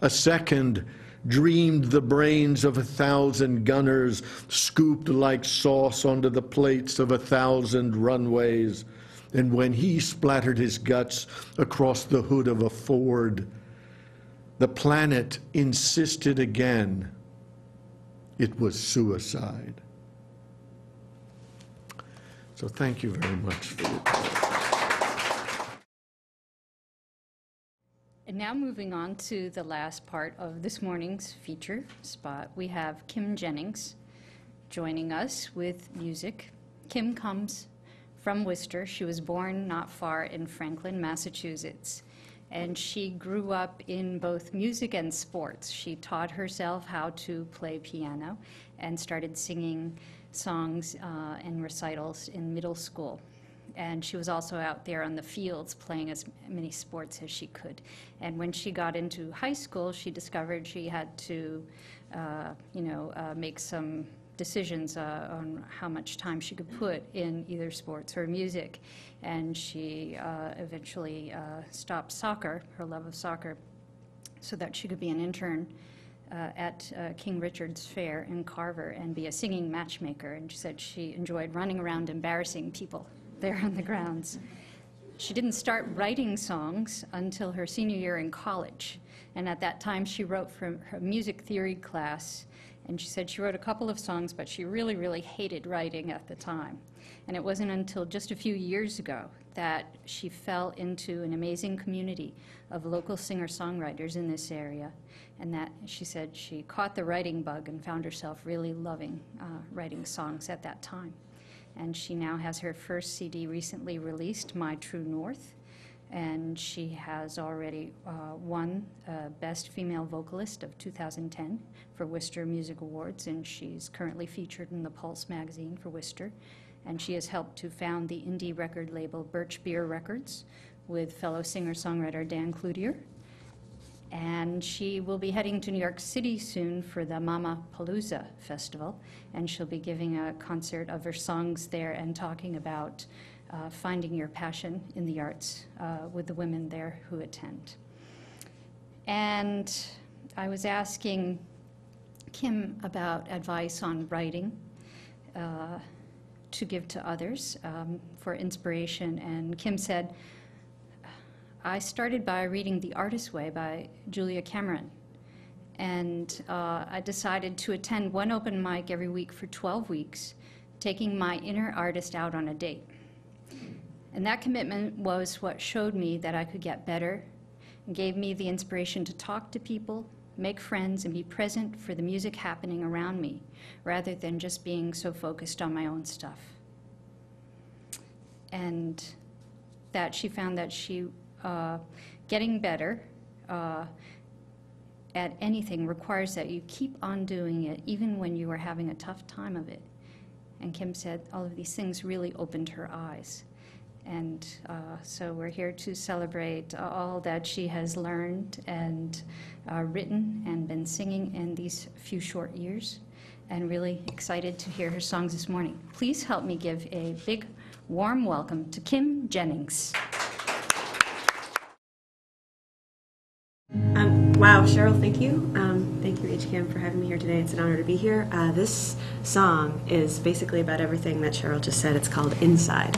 A second dreamed the brains of a thousand gunners scooped like sauce onto the plates of a thousand runways. And when he splattered his guts across the hood of a Ford, the planet insisted again it was suicide. So thank you very much for your And now moving on to the last part of this morning's feature spot, we have Kim Jennings joining us with music. Kim comes from Worcester. She was born not far in Franklin, Massachusetts, and she grew up in both music and sports. She taught herself how to play piano and started singing songs uh, and recitals in middle school and she was also out there on the fields playing as many sports as she could. And when she got into high school, she discovered she had to, uh, you know, uh, make some decisions uh, on how much time she could put in either sports or music. And she uh, eventually uh, stopped soccer, her love of soccer, so that she could be an intern uh, at uh, King Richard's Fair in Carver and be a singing matchmaker. And she said she enjoyed running around embarrassing people there on the grounds. She didn't start writing songs until her senior year in college. And at that time, she wrote from her music theory class And she said she wrote a couple of songs, but she really, really hated writing at the time. And it wasn't until just a few years ago that she fell into an amazing community of local singer-songwriters in this area. And that, she said, she caught the writing bug and found herself really loving uh, writing songs at that time. And she now has her first CD recently released, My True North, and she has already uh, won uh, Best Female Vocalist of 2010 for Worcester Music Awards, and she's currently featured in the Pulse magazine for Worcester. And she has helped to found the indie record label Birch Beer Records with fellow singer-songwriter Dan Cloutier. And she will be heading to New York City soon for the Mama Palooza Festival, and she'll be giving a concert of her songs there and talking about uh, finding your passion in the arts uh, with the women there who attend. And I was asking Kim about advice on writing uh, to give to others um, for inspiration, and Kim said, I started by reading The Artist's Way by Julia Cameron. And uh, I decided to attend one open mic every week for 12 weeks, taking my inner artist out on a date. And that commitment was what showed me that I could get better and gave me the inspiration to talk to people, make friends, and be present for the music happening around me, rather than just being so focused on my own stuff. And that she found that she, uh, getting better uh, at anything requires that you keep on doing it, even when you are having a tough time of it. And Kim said all of these things really opened her eyes. And uh, so we're here to celebrate all that she has learned and uh, written and been singing in these few short years. And really excited to hear her songs this morning. Please help me give a big, warm welcome to Kim Jennings. Um, wow, Cheryl, thank you. Um, thank you, HCAM, for having me here today. It's an honor to be here. Uh, this song is basically about everything that Cheryl just said. It's called Inside.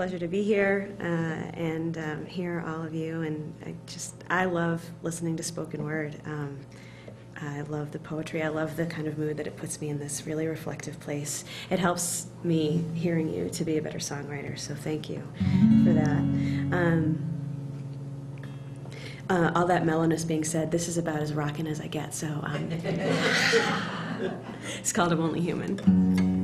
Pleasure to be here uh, and um, hear all of you. And I just, I love listening to spoken word. Um, I love the poetry. I love the kind of mood that it puts me in this really reflective place. It helps me hearing you to be a better songwriter. So thank you for that. Um, uh, all that mellowness being said, this is about as rocking as I get. So um, it's called I'm Only Human.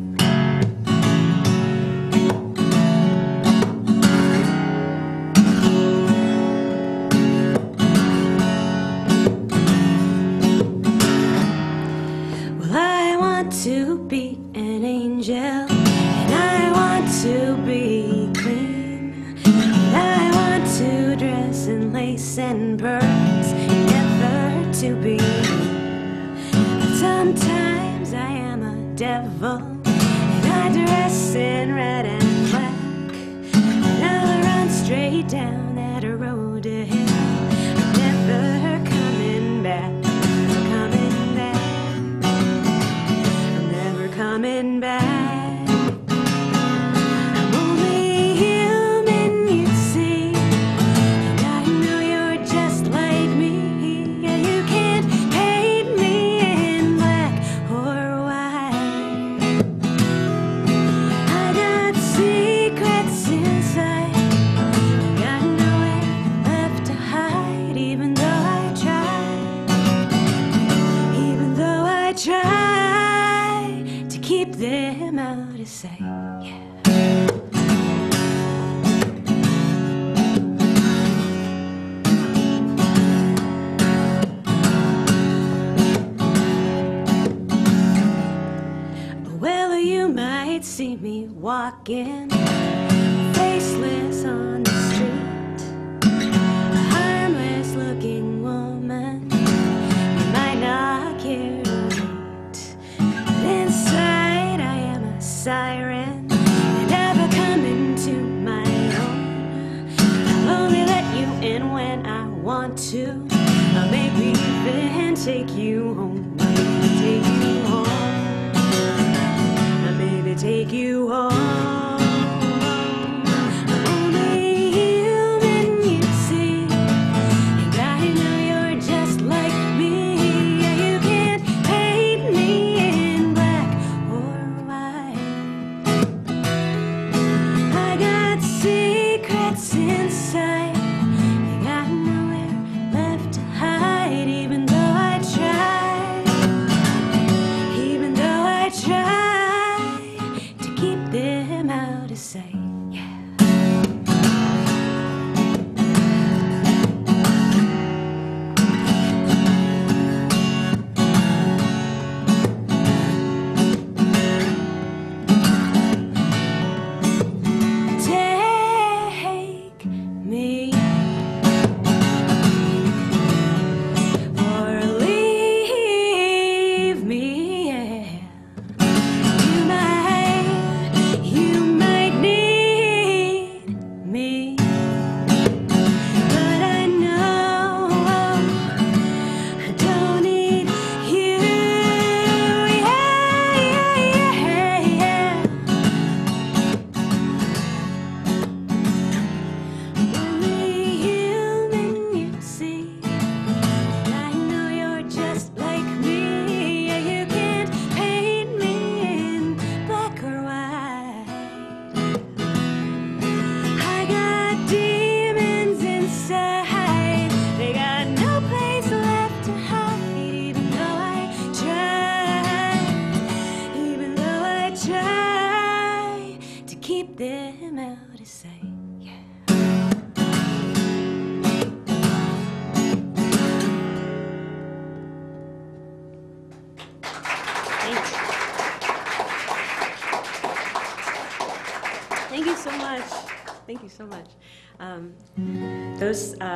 Devil, and I dress in red and black, and I'll run straight down see me walking faceless on the street. A harmless looking woman you might not care to meet. Inside, I am a siren, never coming to my own. I'll only let you in when I want to.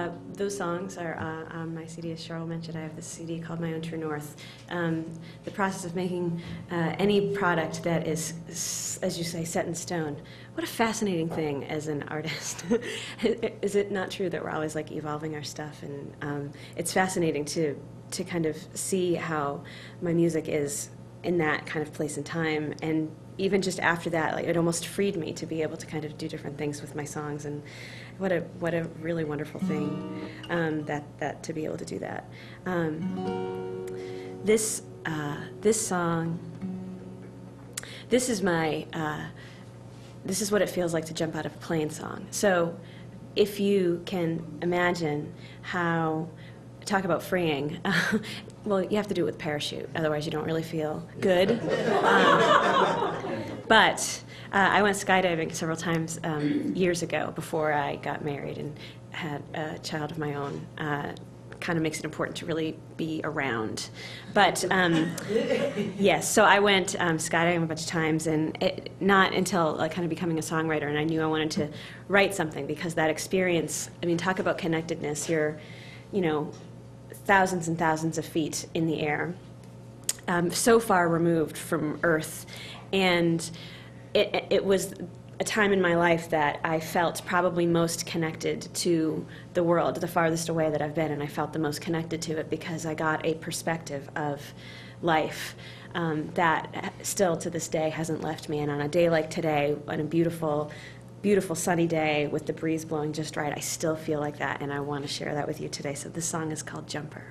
Uh, those songs are uh, on my CD. As Cheryl mentioned, I have this CD called My Own True North. Um, the process of making uh, any product that is, as you say, set in stone. What a fascinating thing as an artist. is it not true that we're always like evolving our stuff? And um, it's fascinating to to kind of see how my music is in that kind of place and time. And even just after that, like it almost freed me to be able to kind of do different things with my songs. And what a what a really wonderful thing um, that that to be able to do that. Um, this uh, this song. This is my. Uh, this is what it feels like to jump out of a plane song. So, if you can imagine how talk about freeing. well, you have to do it with parachute, otherwise you don't really feel good. Um, but uh, I went skydiving several times um, years ago before I got married and had a child of my own. Uh, kind of makes it important to really be around. But um, yes, so I went um, skydiving a bunch of times, and it, not until like kind of becoming a songwriter, and I knew I wanted to write something because that experience. I mean, talk about connectedness. You're, you know, thousands and thousands of feet in the air, um, so far removed from Earth, and it, it was a time in my life that I felt probably most connected to the world, the farthest away that I've been, and I felt the most connected to it because I got a perspective of life um, that still to this day hasn't left me. And on a day like today, on a beautiful, beautiful sunny day with the breeze blowing just right, I still feel like that, and I want to share that with you today. So this song is called Jumper.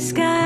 Hearing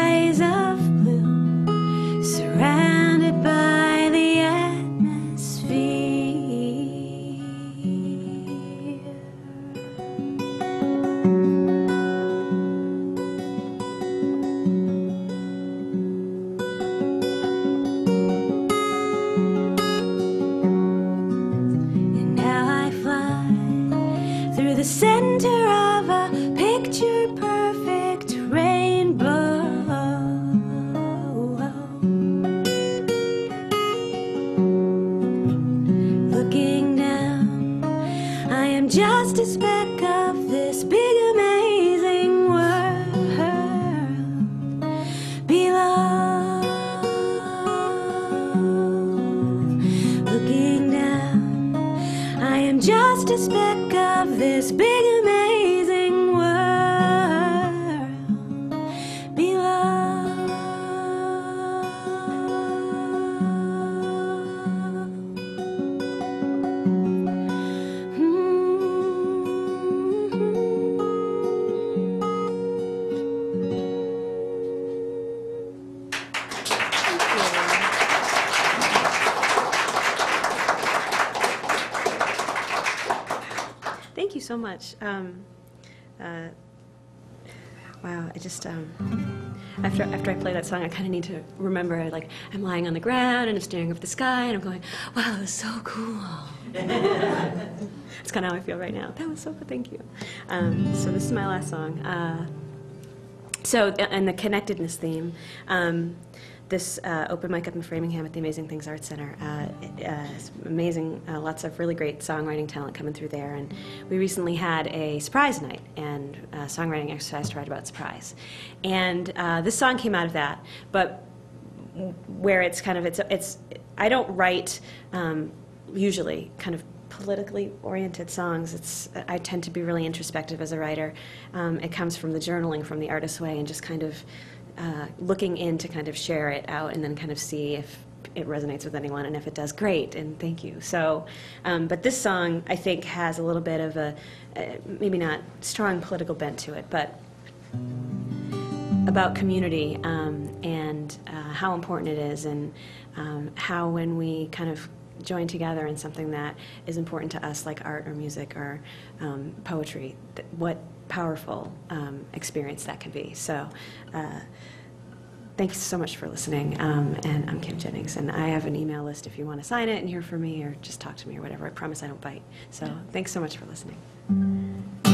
so much. Um, uh, wow, I just um, after after I play that song, I kind of need to remember like I'm lying on the ground and I'm staring up at the sky and I'm going, "Wow, it was so cool." That's kind of how I feel right now. That was so good. Thank you. Um, so this is my last song. Uh, so, and the connectedness theme. Um, this uh, open mic up in Framingham at the Amazing Things Arts Center. Uh, uh, amazing, uh, lots of really great songwriting talent coming through there. And we recently had a surprise night and a songwriting exercise to write about surprise. And uh, this song came out of that, but where it's kind of it's it's I don't write um, usually kind of politically oriented songs. It's I tend to be really introspective as a writer. Um, it comes from the journaling, from the artist's way, and just kind of uh, looking in to kind of share it out and then kind of see if it resonates with anyone, and if it does, great, and thank you. So, um, but this song I think has a little bit of a uh, maybe not strong political bent to it, but about community um, and uh, how important it is, and um, how when we kind of join together in something that is important to us, like art or music or um, poetry, what powerful um, experience that can be. So. Uh, Thank you so much for listening. Um, and I'm Kim Jennings, and I have an email list if you want to sign it and hear from me or just talk to me or whatever. I promise I don't bite. So thanks so much for listening.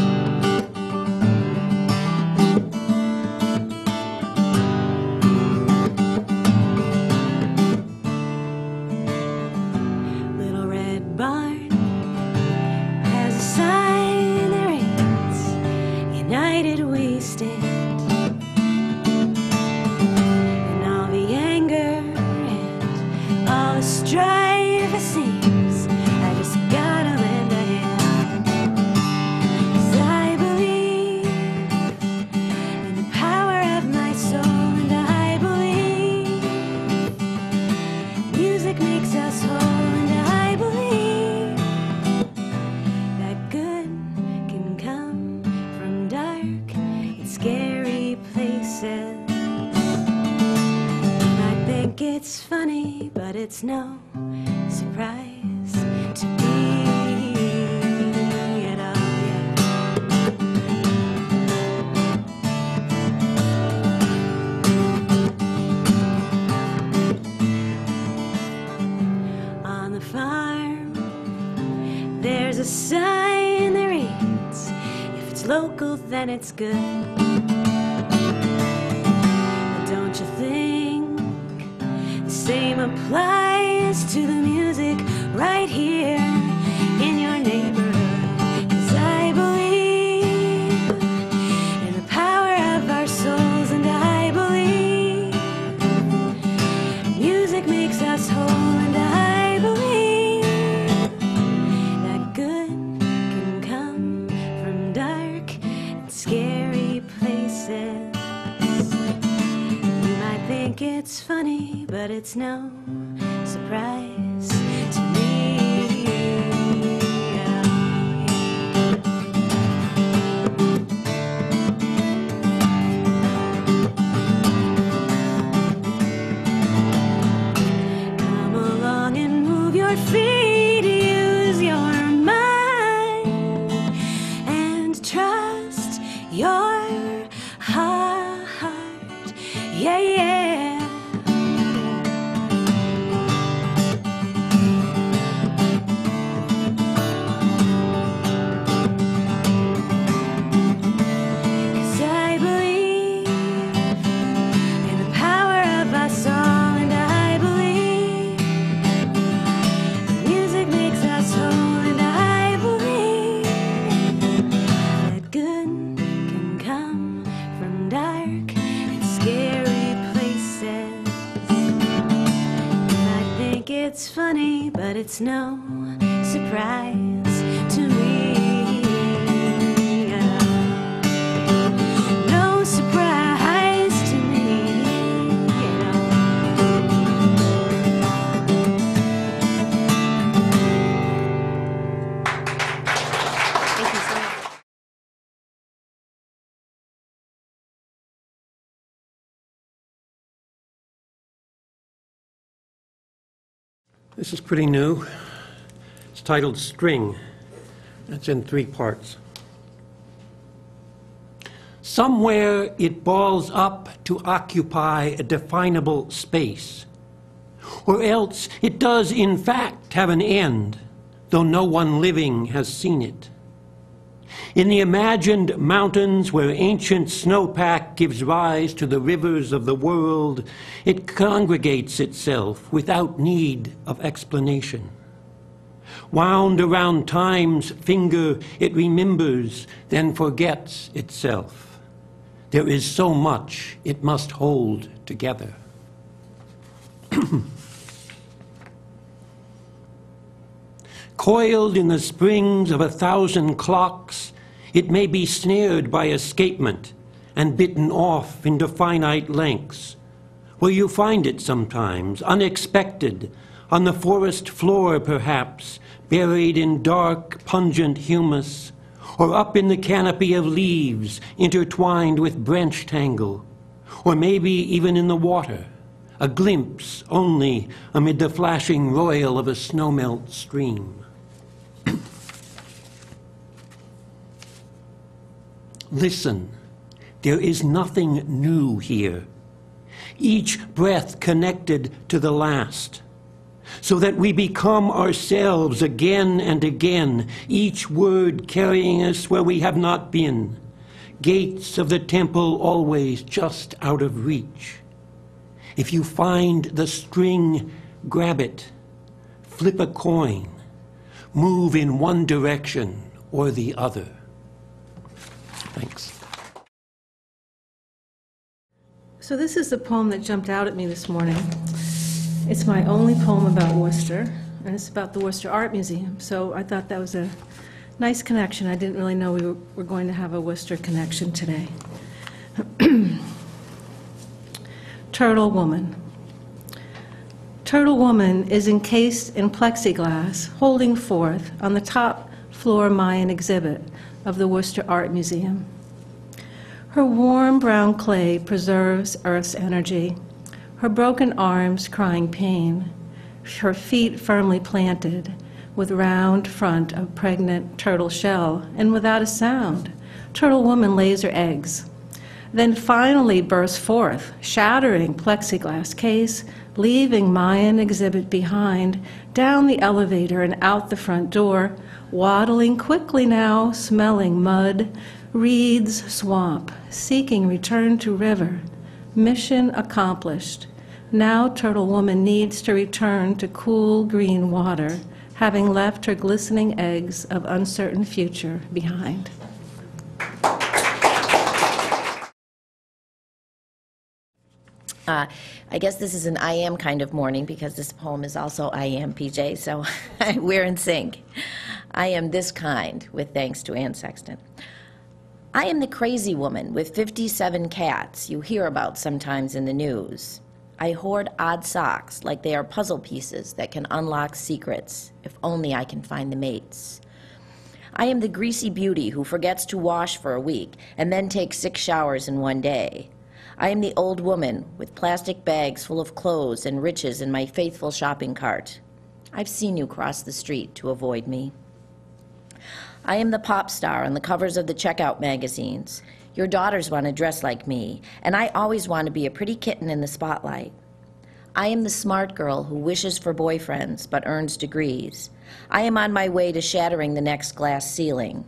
This is pretty new. It's titled String, It's in three parts. Somewhere it balls up to occupy a definable space. Or else it does, in fact, have an end, though no one living has seen it. In the imagined mountains where ancient snowpack gives rise to the rivers of the world, it congregates itself without need of explanation. Wound around time's finger, it remembers, then forgets itself. There is so much it must hold together. Coiled in the springs of a thousand clocks, it may be snared by escapement and bitten off into finite lengths, where you find it sometimes, unexpected, on the forest floor perhaps, buried in dark, pungent humus, or up in the canopy of leaves intertwined with branch tangle, or maybe even in the water, a glimpse only amid the flashing royal of a snowmelt stream. Listen, there is nothing new here. Each breath connected to the last, so that we become ourselves again and again, each word carrying us where we have not been, gates of the temple always just out of reach. If you find the string, grab it, flip a coin, move in one direction or the other. Thanks. So this is the poem that jumped out at me this morning. It's my only poem about Worcester, and it's about the Worcester Art Museum. So I thought that was a nice connection. I didn't really know we were, were going to have a Worcester connection today. Turtle Woman. Turtle Woman is encased in plexiglass, holding forth on the top floor Mayan exhibit of the Worcester Art Museum. Her warm brown clay preserves Earth's energy, her broken arms crying pain, her feet firmly planted, with round front of pregnant turtle shell, and without a sound. Turtle woman lays her eggs, then finally bursts forth, shattering plexiglass case, leaving Mayan exhibit behind, down the elevator and out the front door, waddling quickly now, smelling mud, reeds, swamp, seeking return to river. Mission accomplished. Now Turtle Woman needs to return to cool green water, having left her glistening eggs of uncertain future behind. Uh, I guess this is an I am kind of morning because this poem is also I am PJ, so we're in sync. I am this kind with thanks to Anne Sexton. I am the crazy woman with 57 cats you hear about sometimes in the news. I hoard odd socks like they are puzzle pieces that can unlock secrets, if only I can find the mates. I am the greasy beauty who forgets to wash for a week and then takes six showers in one day. I am the old woman with plastic bags full of clothes and riches in my faithful shopping cart. I've seen you cross the street to avoid me. I am the pop star on the covers of the checkout magazines. Your daughters want to dress like me, and I always want to be a pretty kitten in the spotlight. I am the smart girl who wishes for boyfriends but earns degrees. I am on my way to shattering the next glass ceiling.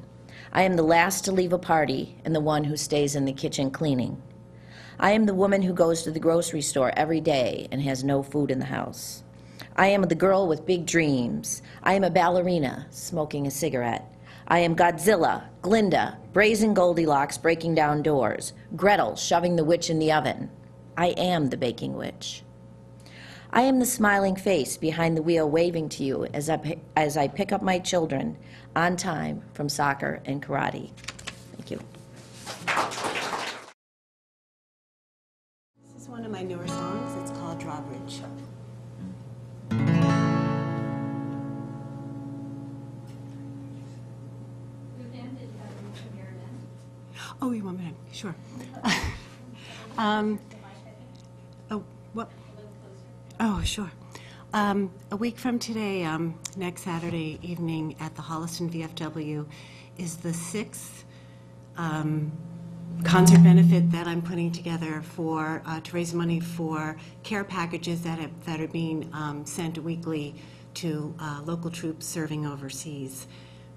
I am the last to leave a party and the one who stays in the kitchen cleaning. I am the woman who goes to the grocery store every day and has no food in the house. I am the girl with big dreams. I am a ballerina smoking a cigarette. I am Godzilla, Glinda, brazen Goldilocks breaking down doors, Gretel shoving the witch in the oven. I am the baking witch. I am the smiling face behind the wheel waving to you as I, as I pick up my children on time from soccer and karate. Thank you. One of my newer songs. It's called Drawbridge. Oh, you want me to? Sure. um, oh, what? Oh, sure. Um, a week from today, um, next Saturday evening at the Holliston VFW, is the sixth um, concert benefit that I'm putting together for uh, to raise money for care packages that have, that are being um, sent weekly to uh, local troops serving overseas.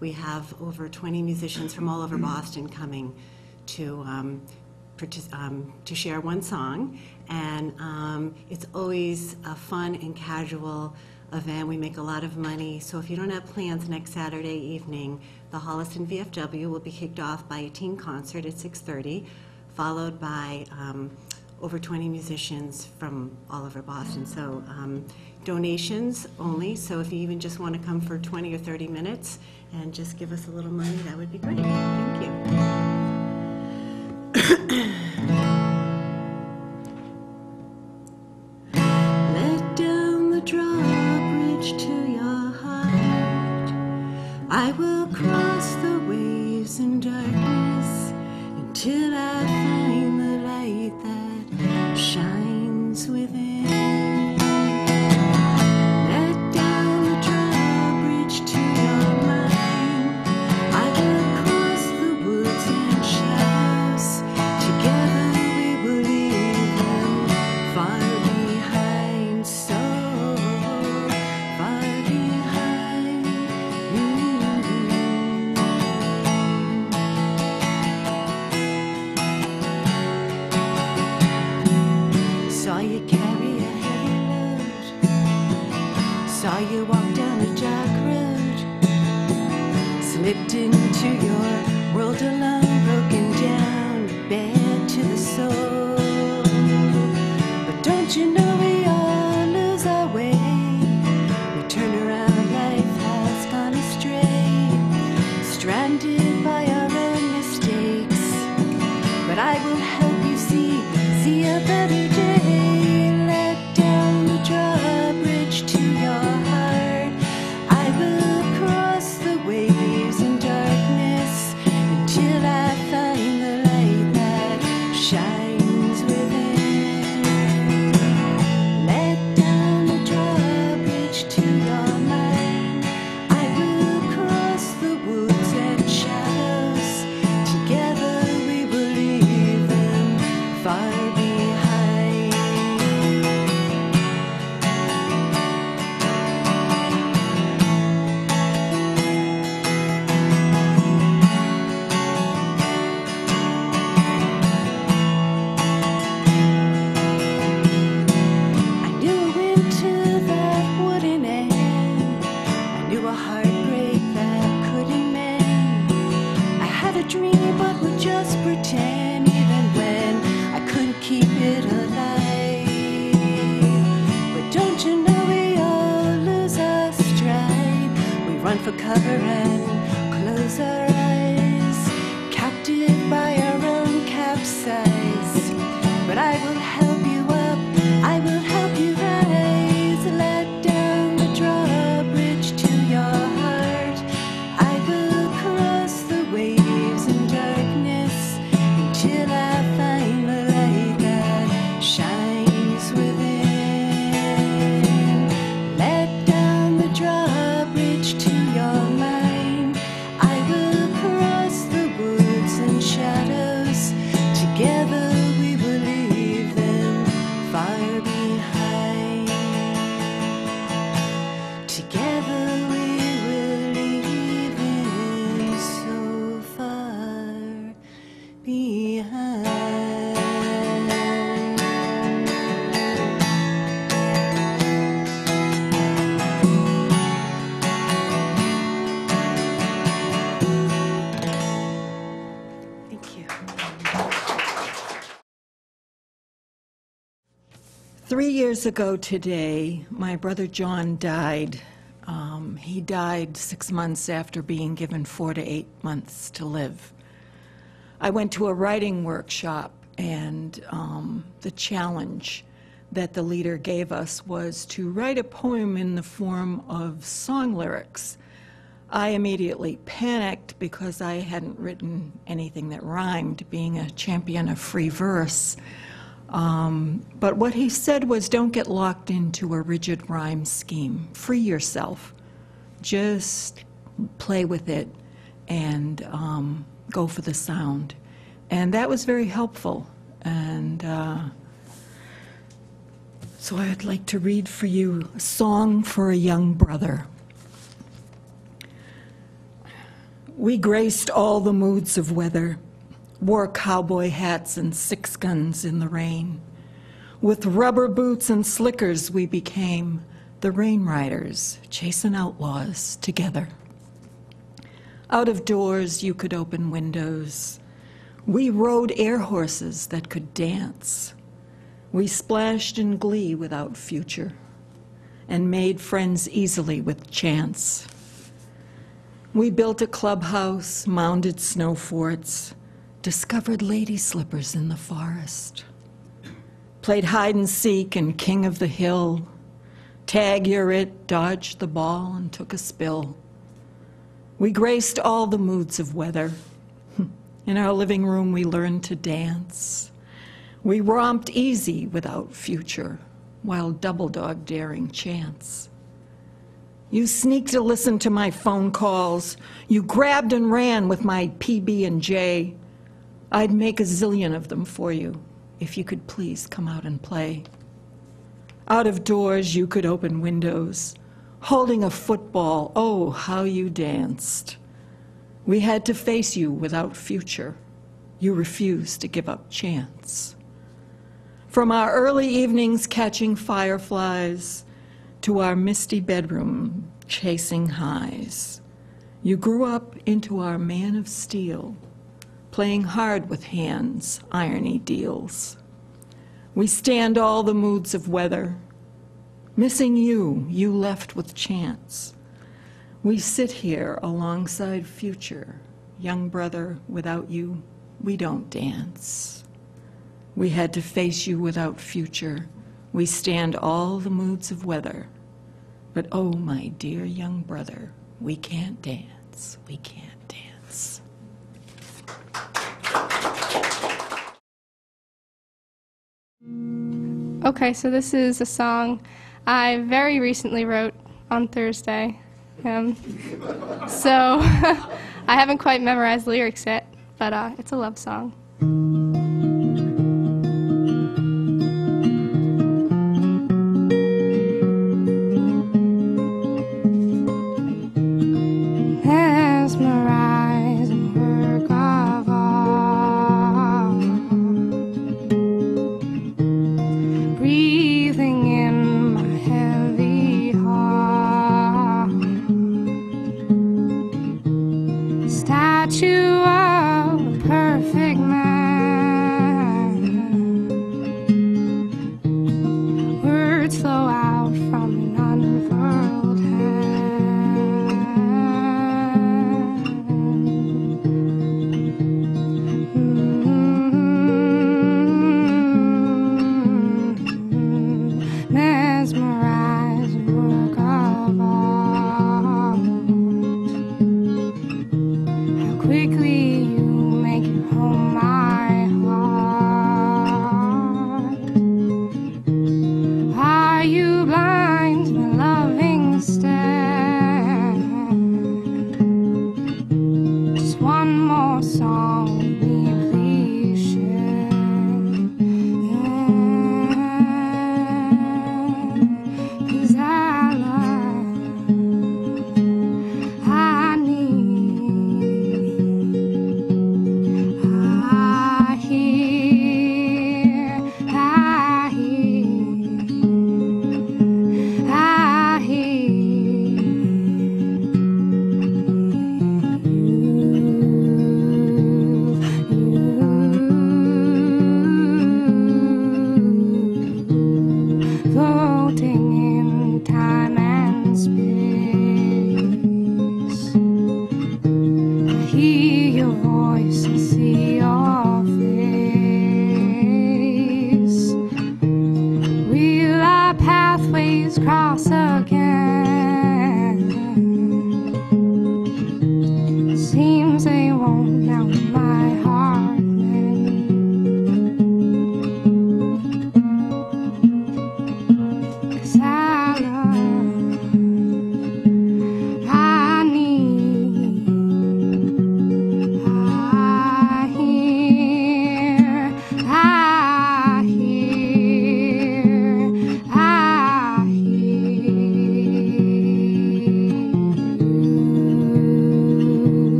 We have over 20 musicians from all over Boston coming to um, um, to share one song, and um, it's always a fun and casual event. We make a lot of money, so if you don't have plans next Saturday evening, the Holliston VFW will be kicked off by a teen concert at 6:30, followed by um, over 20 musicians from all over Boston. So um, donations only, so if you even just want to come for 20 or 30 minutes and just give us a little money, that would be great. Thank you. I will cross the waves in darkness until I years ago today, my brother John died. Um, he died six months after being given four to eight months to live. I went to a writing workshop, and um, the challenge that the leader gave us was to write a poem in the form of song lyrics. I immediately panicked because I hadn't written anything that rhymed, being a champion of free verse. Um, But what he said was, don't get locked into a rigid rhyme scheme. Free yourself. Just play with it and um, go for the sound. And that was very helpful. And uh, so I'd like to read for you a song for a young brother. We graced all the moods of weather, wore cowboy hats and six guns in the rain. With rubber boots and slickers, we became the rain riders, chasing outlaws together. Out of doors, you could open windows. We rode air horses that could dance. We splashed in glee without future and made friends easily with chance. We built a clubhouse, mounded snow forts, discovered lady slippers in the forest, played hide and seek and king of the hill, tag you're it, dodged the ball and took a spill. We graced all the moods of weather. In our living room, we learned to dance. We romped easy without future, while double dog daring chance. You sneaked to listen to my phone calls. You grabbed and ran with my PB and J. I'd make a zillion of them for you if you could please come out and play. Out of doors, you could open windows. Holding a football, oh, how you danced. We had to face you without future. You refused to give up chance. From our early evenings catching fireflies to our misty bedroom chasing highs, you grew up into our man of steel, playing hard with hands, irony deals. We stand all the moods of weather. Missing you, you left with chance. We sit here alongside future. Young brother, without you, we don't dance. We had to face you without future. We stand all the moods of weather. But oh, my dear young brother, we can't dance. We can't dance. Okay, so this is a song I very recently wrote on Thursday. Um, so I haven't quite memorized lyrics yet, but uh, it's a love song.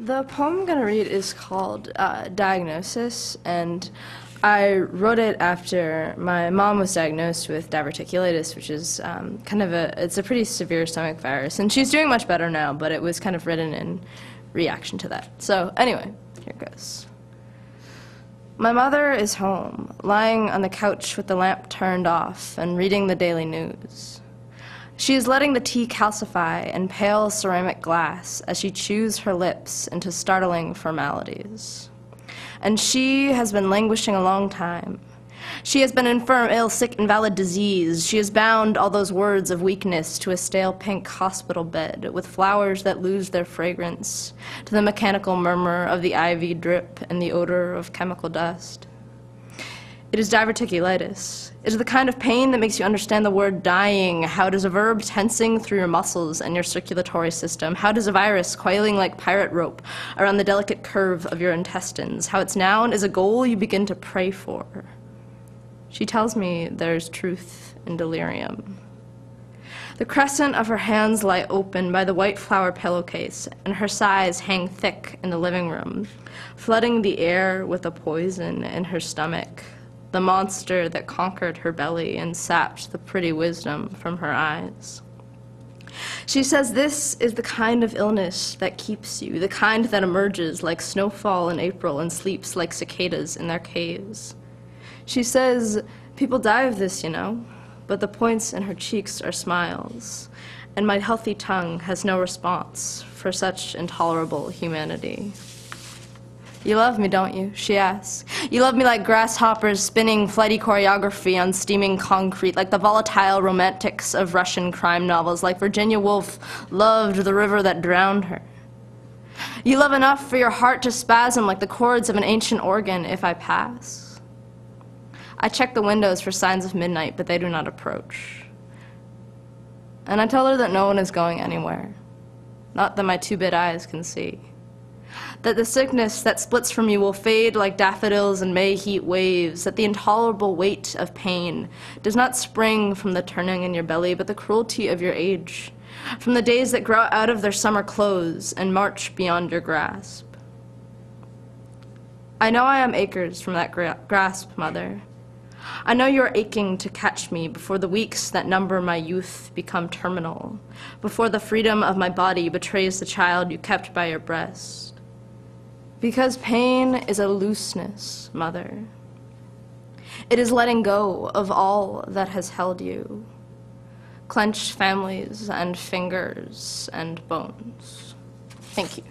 The poem I'm going to read is called uh, Diagnosis, and I wrote it after my mom was diagnosed with diverticulitis, which is um, kind of a, it's a pretty severe stomach virus, and she's doing much better now, but it was kind of written in reaction to that. So anyway, here goes. My mother is home, lying on the couch with the lamp turned off and reading the daily news. She is letting the tea calcify in pale ceramic glass as she chews her lips into startling formalities. And she has been languishing a long time. She has been infirm, ill, sick, invalid, disease. She has bound all those words of weakness to a stale pink hospital bed with flowers that lose their fragrance, to the mechanical murmur of the IV drip and the odor of chemical dust. It is diverticulitis. Is the kind of pain that makes you understand the word dying, how is a verb tensing through your muscles and your circulatory system, how does a virus coiling like pirate rope around the delicate curve of your intestines, how its noun is a goal you begin to pray for. She tells me there's truth in delirium. The crescent of her hands lie open by the white flower pillowcase, and her sighs hang thick in the living room, flooding the air with a poison in her stomach the monster that conquered her belly and sapped the pretty wisdom from her eyes. She says this is the kind of illness that keeps you, the kind that emerges like snowfall in April and sleeps like cicadas in their caves. She says people die of this, you know, but the points in her cheeks are smiles, and my healthy tongue has no response for such intolerable humanity. You love me, don't you? She asks. You love me like grasshoppers spinning flighty choreography on steaming concrete, like the volatile romantics of Russian crime novels, like Virginia Woolf loved the river that drowned her. You love enough for your heart to spasm like the chords of an ancient organ if I pass. I check the windows for signs of midnight, but they do not approach. And I tell her that no one is going anywhere, not that my two bit eyes can see that the sickness that splits from you will fade like daffodils in May heat waves, that the intolerable weight of pain does not spring from the turning in your belly, but the cruelty of your age, from the days that grow out of their summer clothes and march beyond your grasp. I know I am acres from that gra- grasp, mother. I know you are aching to catch me before the weeks that number my youth become terminal, before the freedom of my body betrays the child you kept by your breast. Because pain is a looseness, mother. It is letting go of all that has held you clenched families and fingers and bones. Thank you.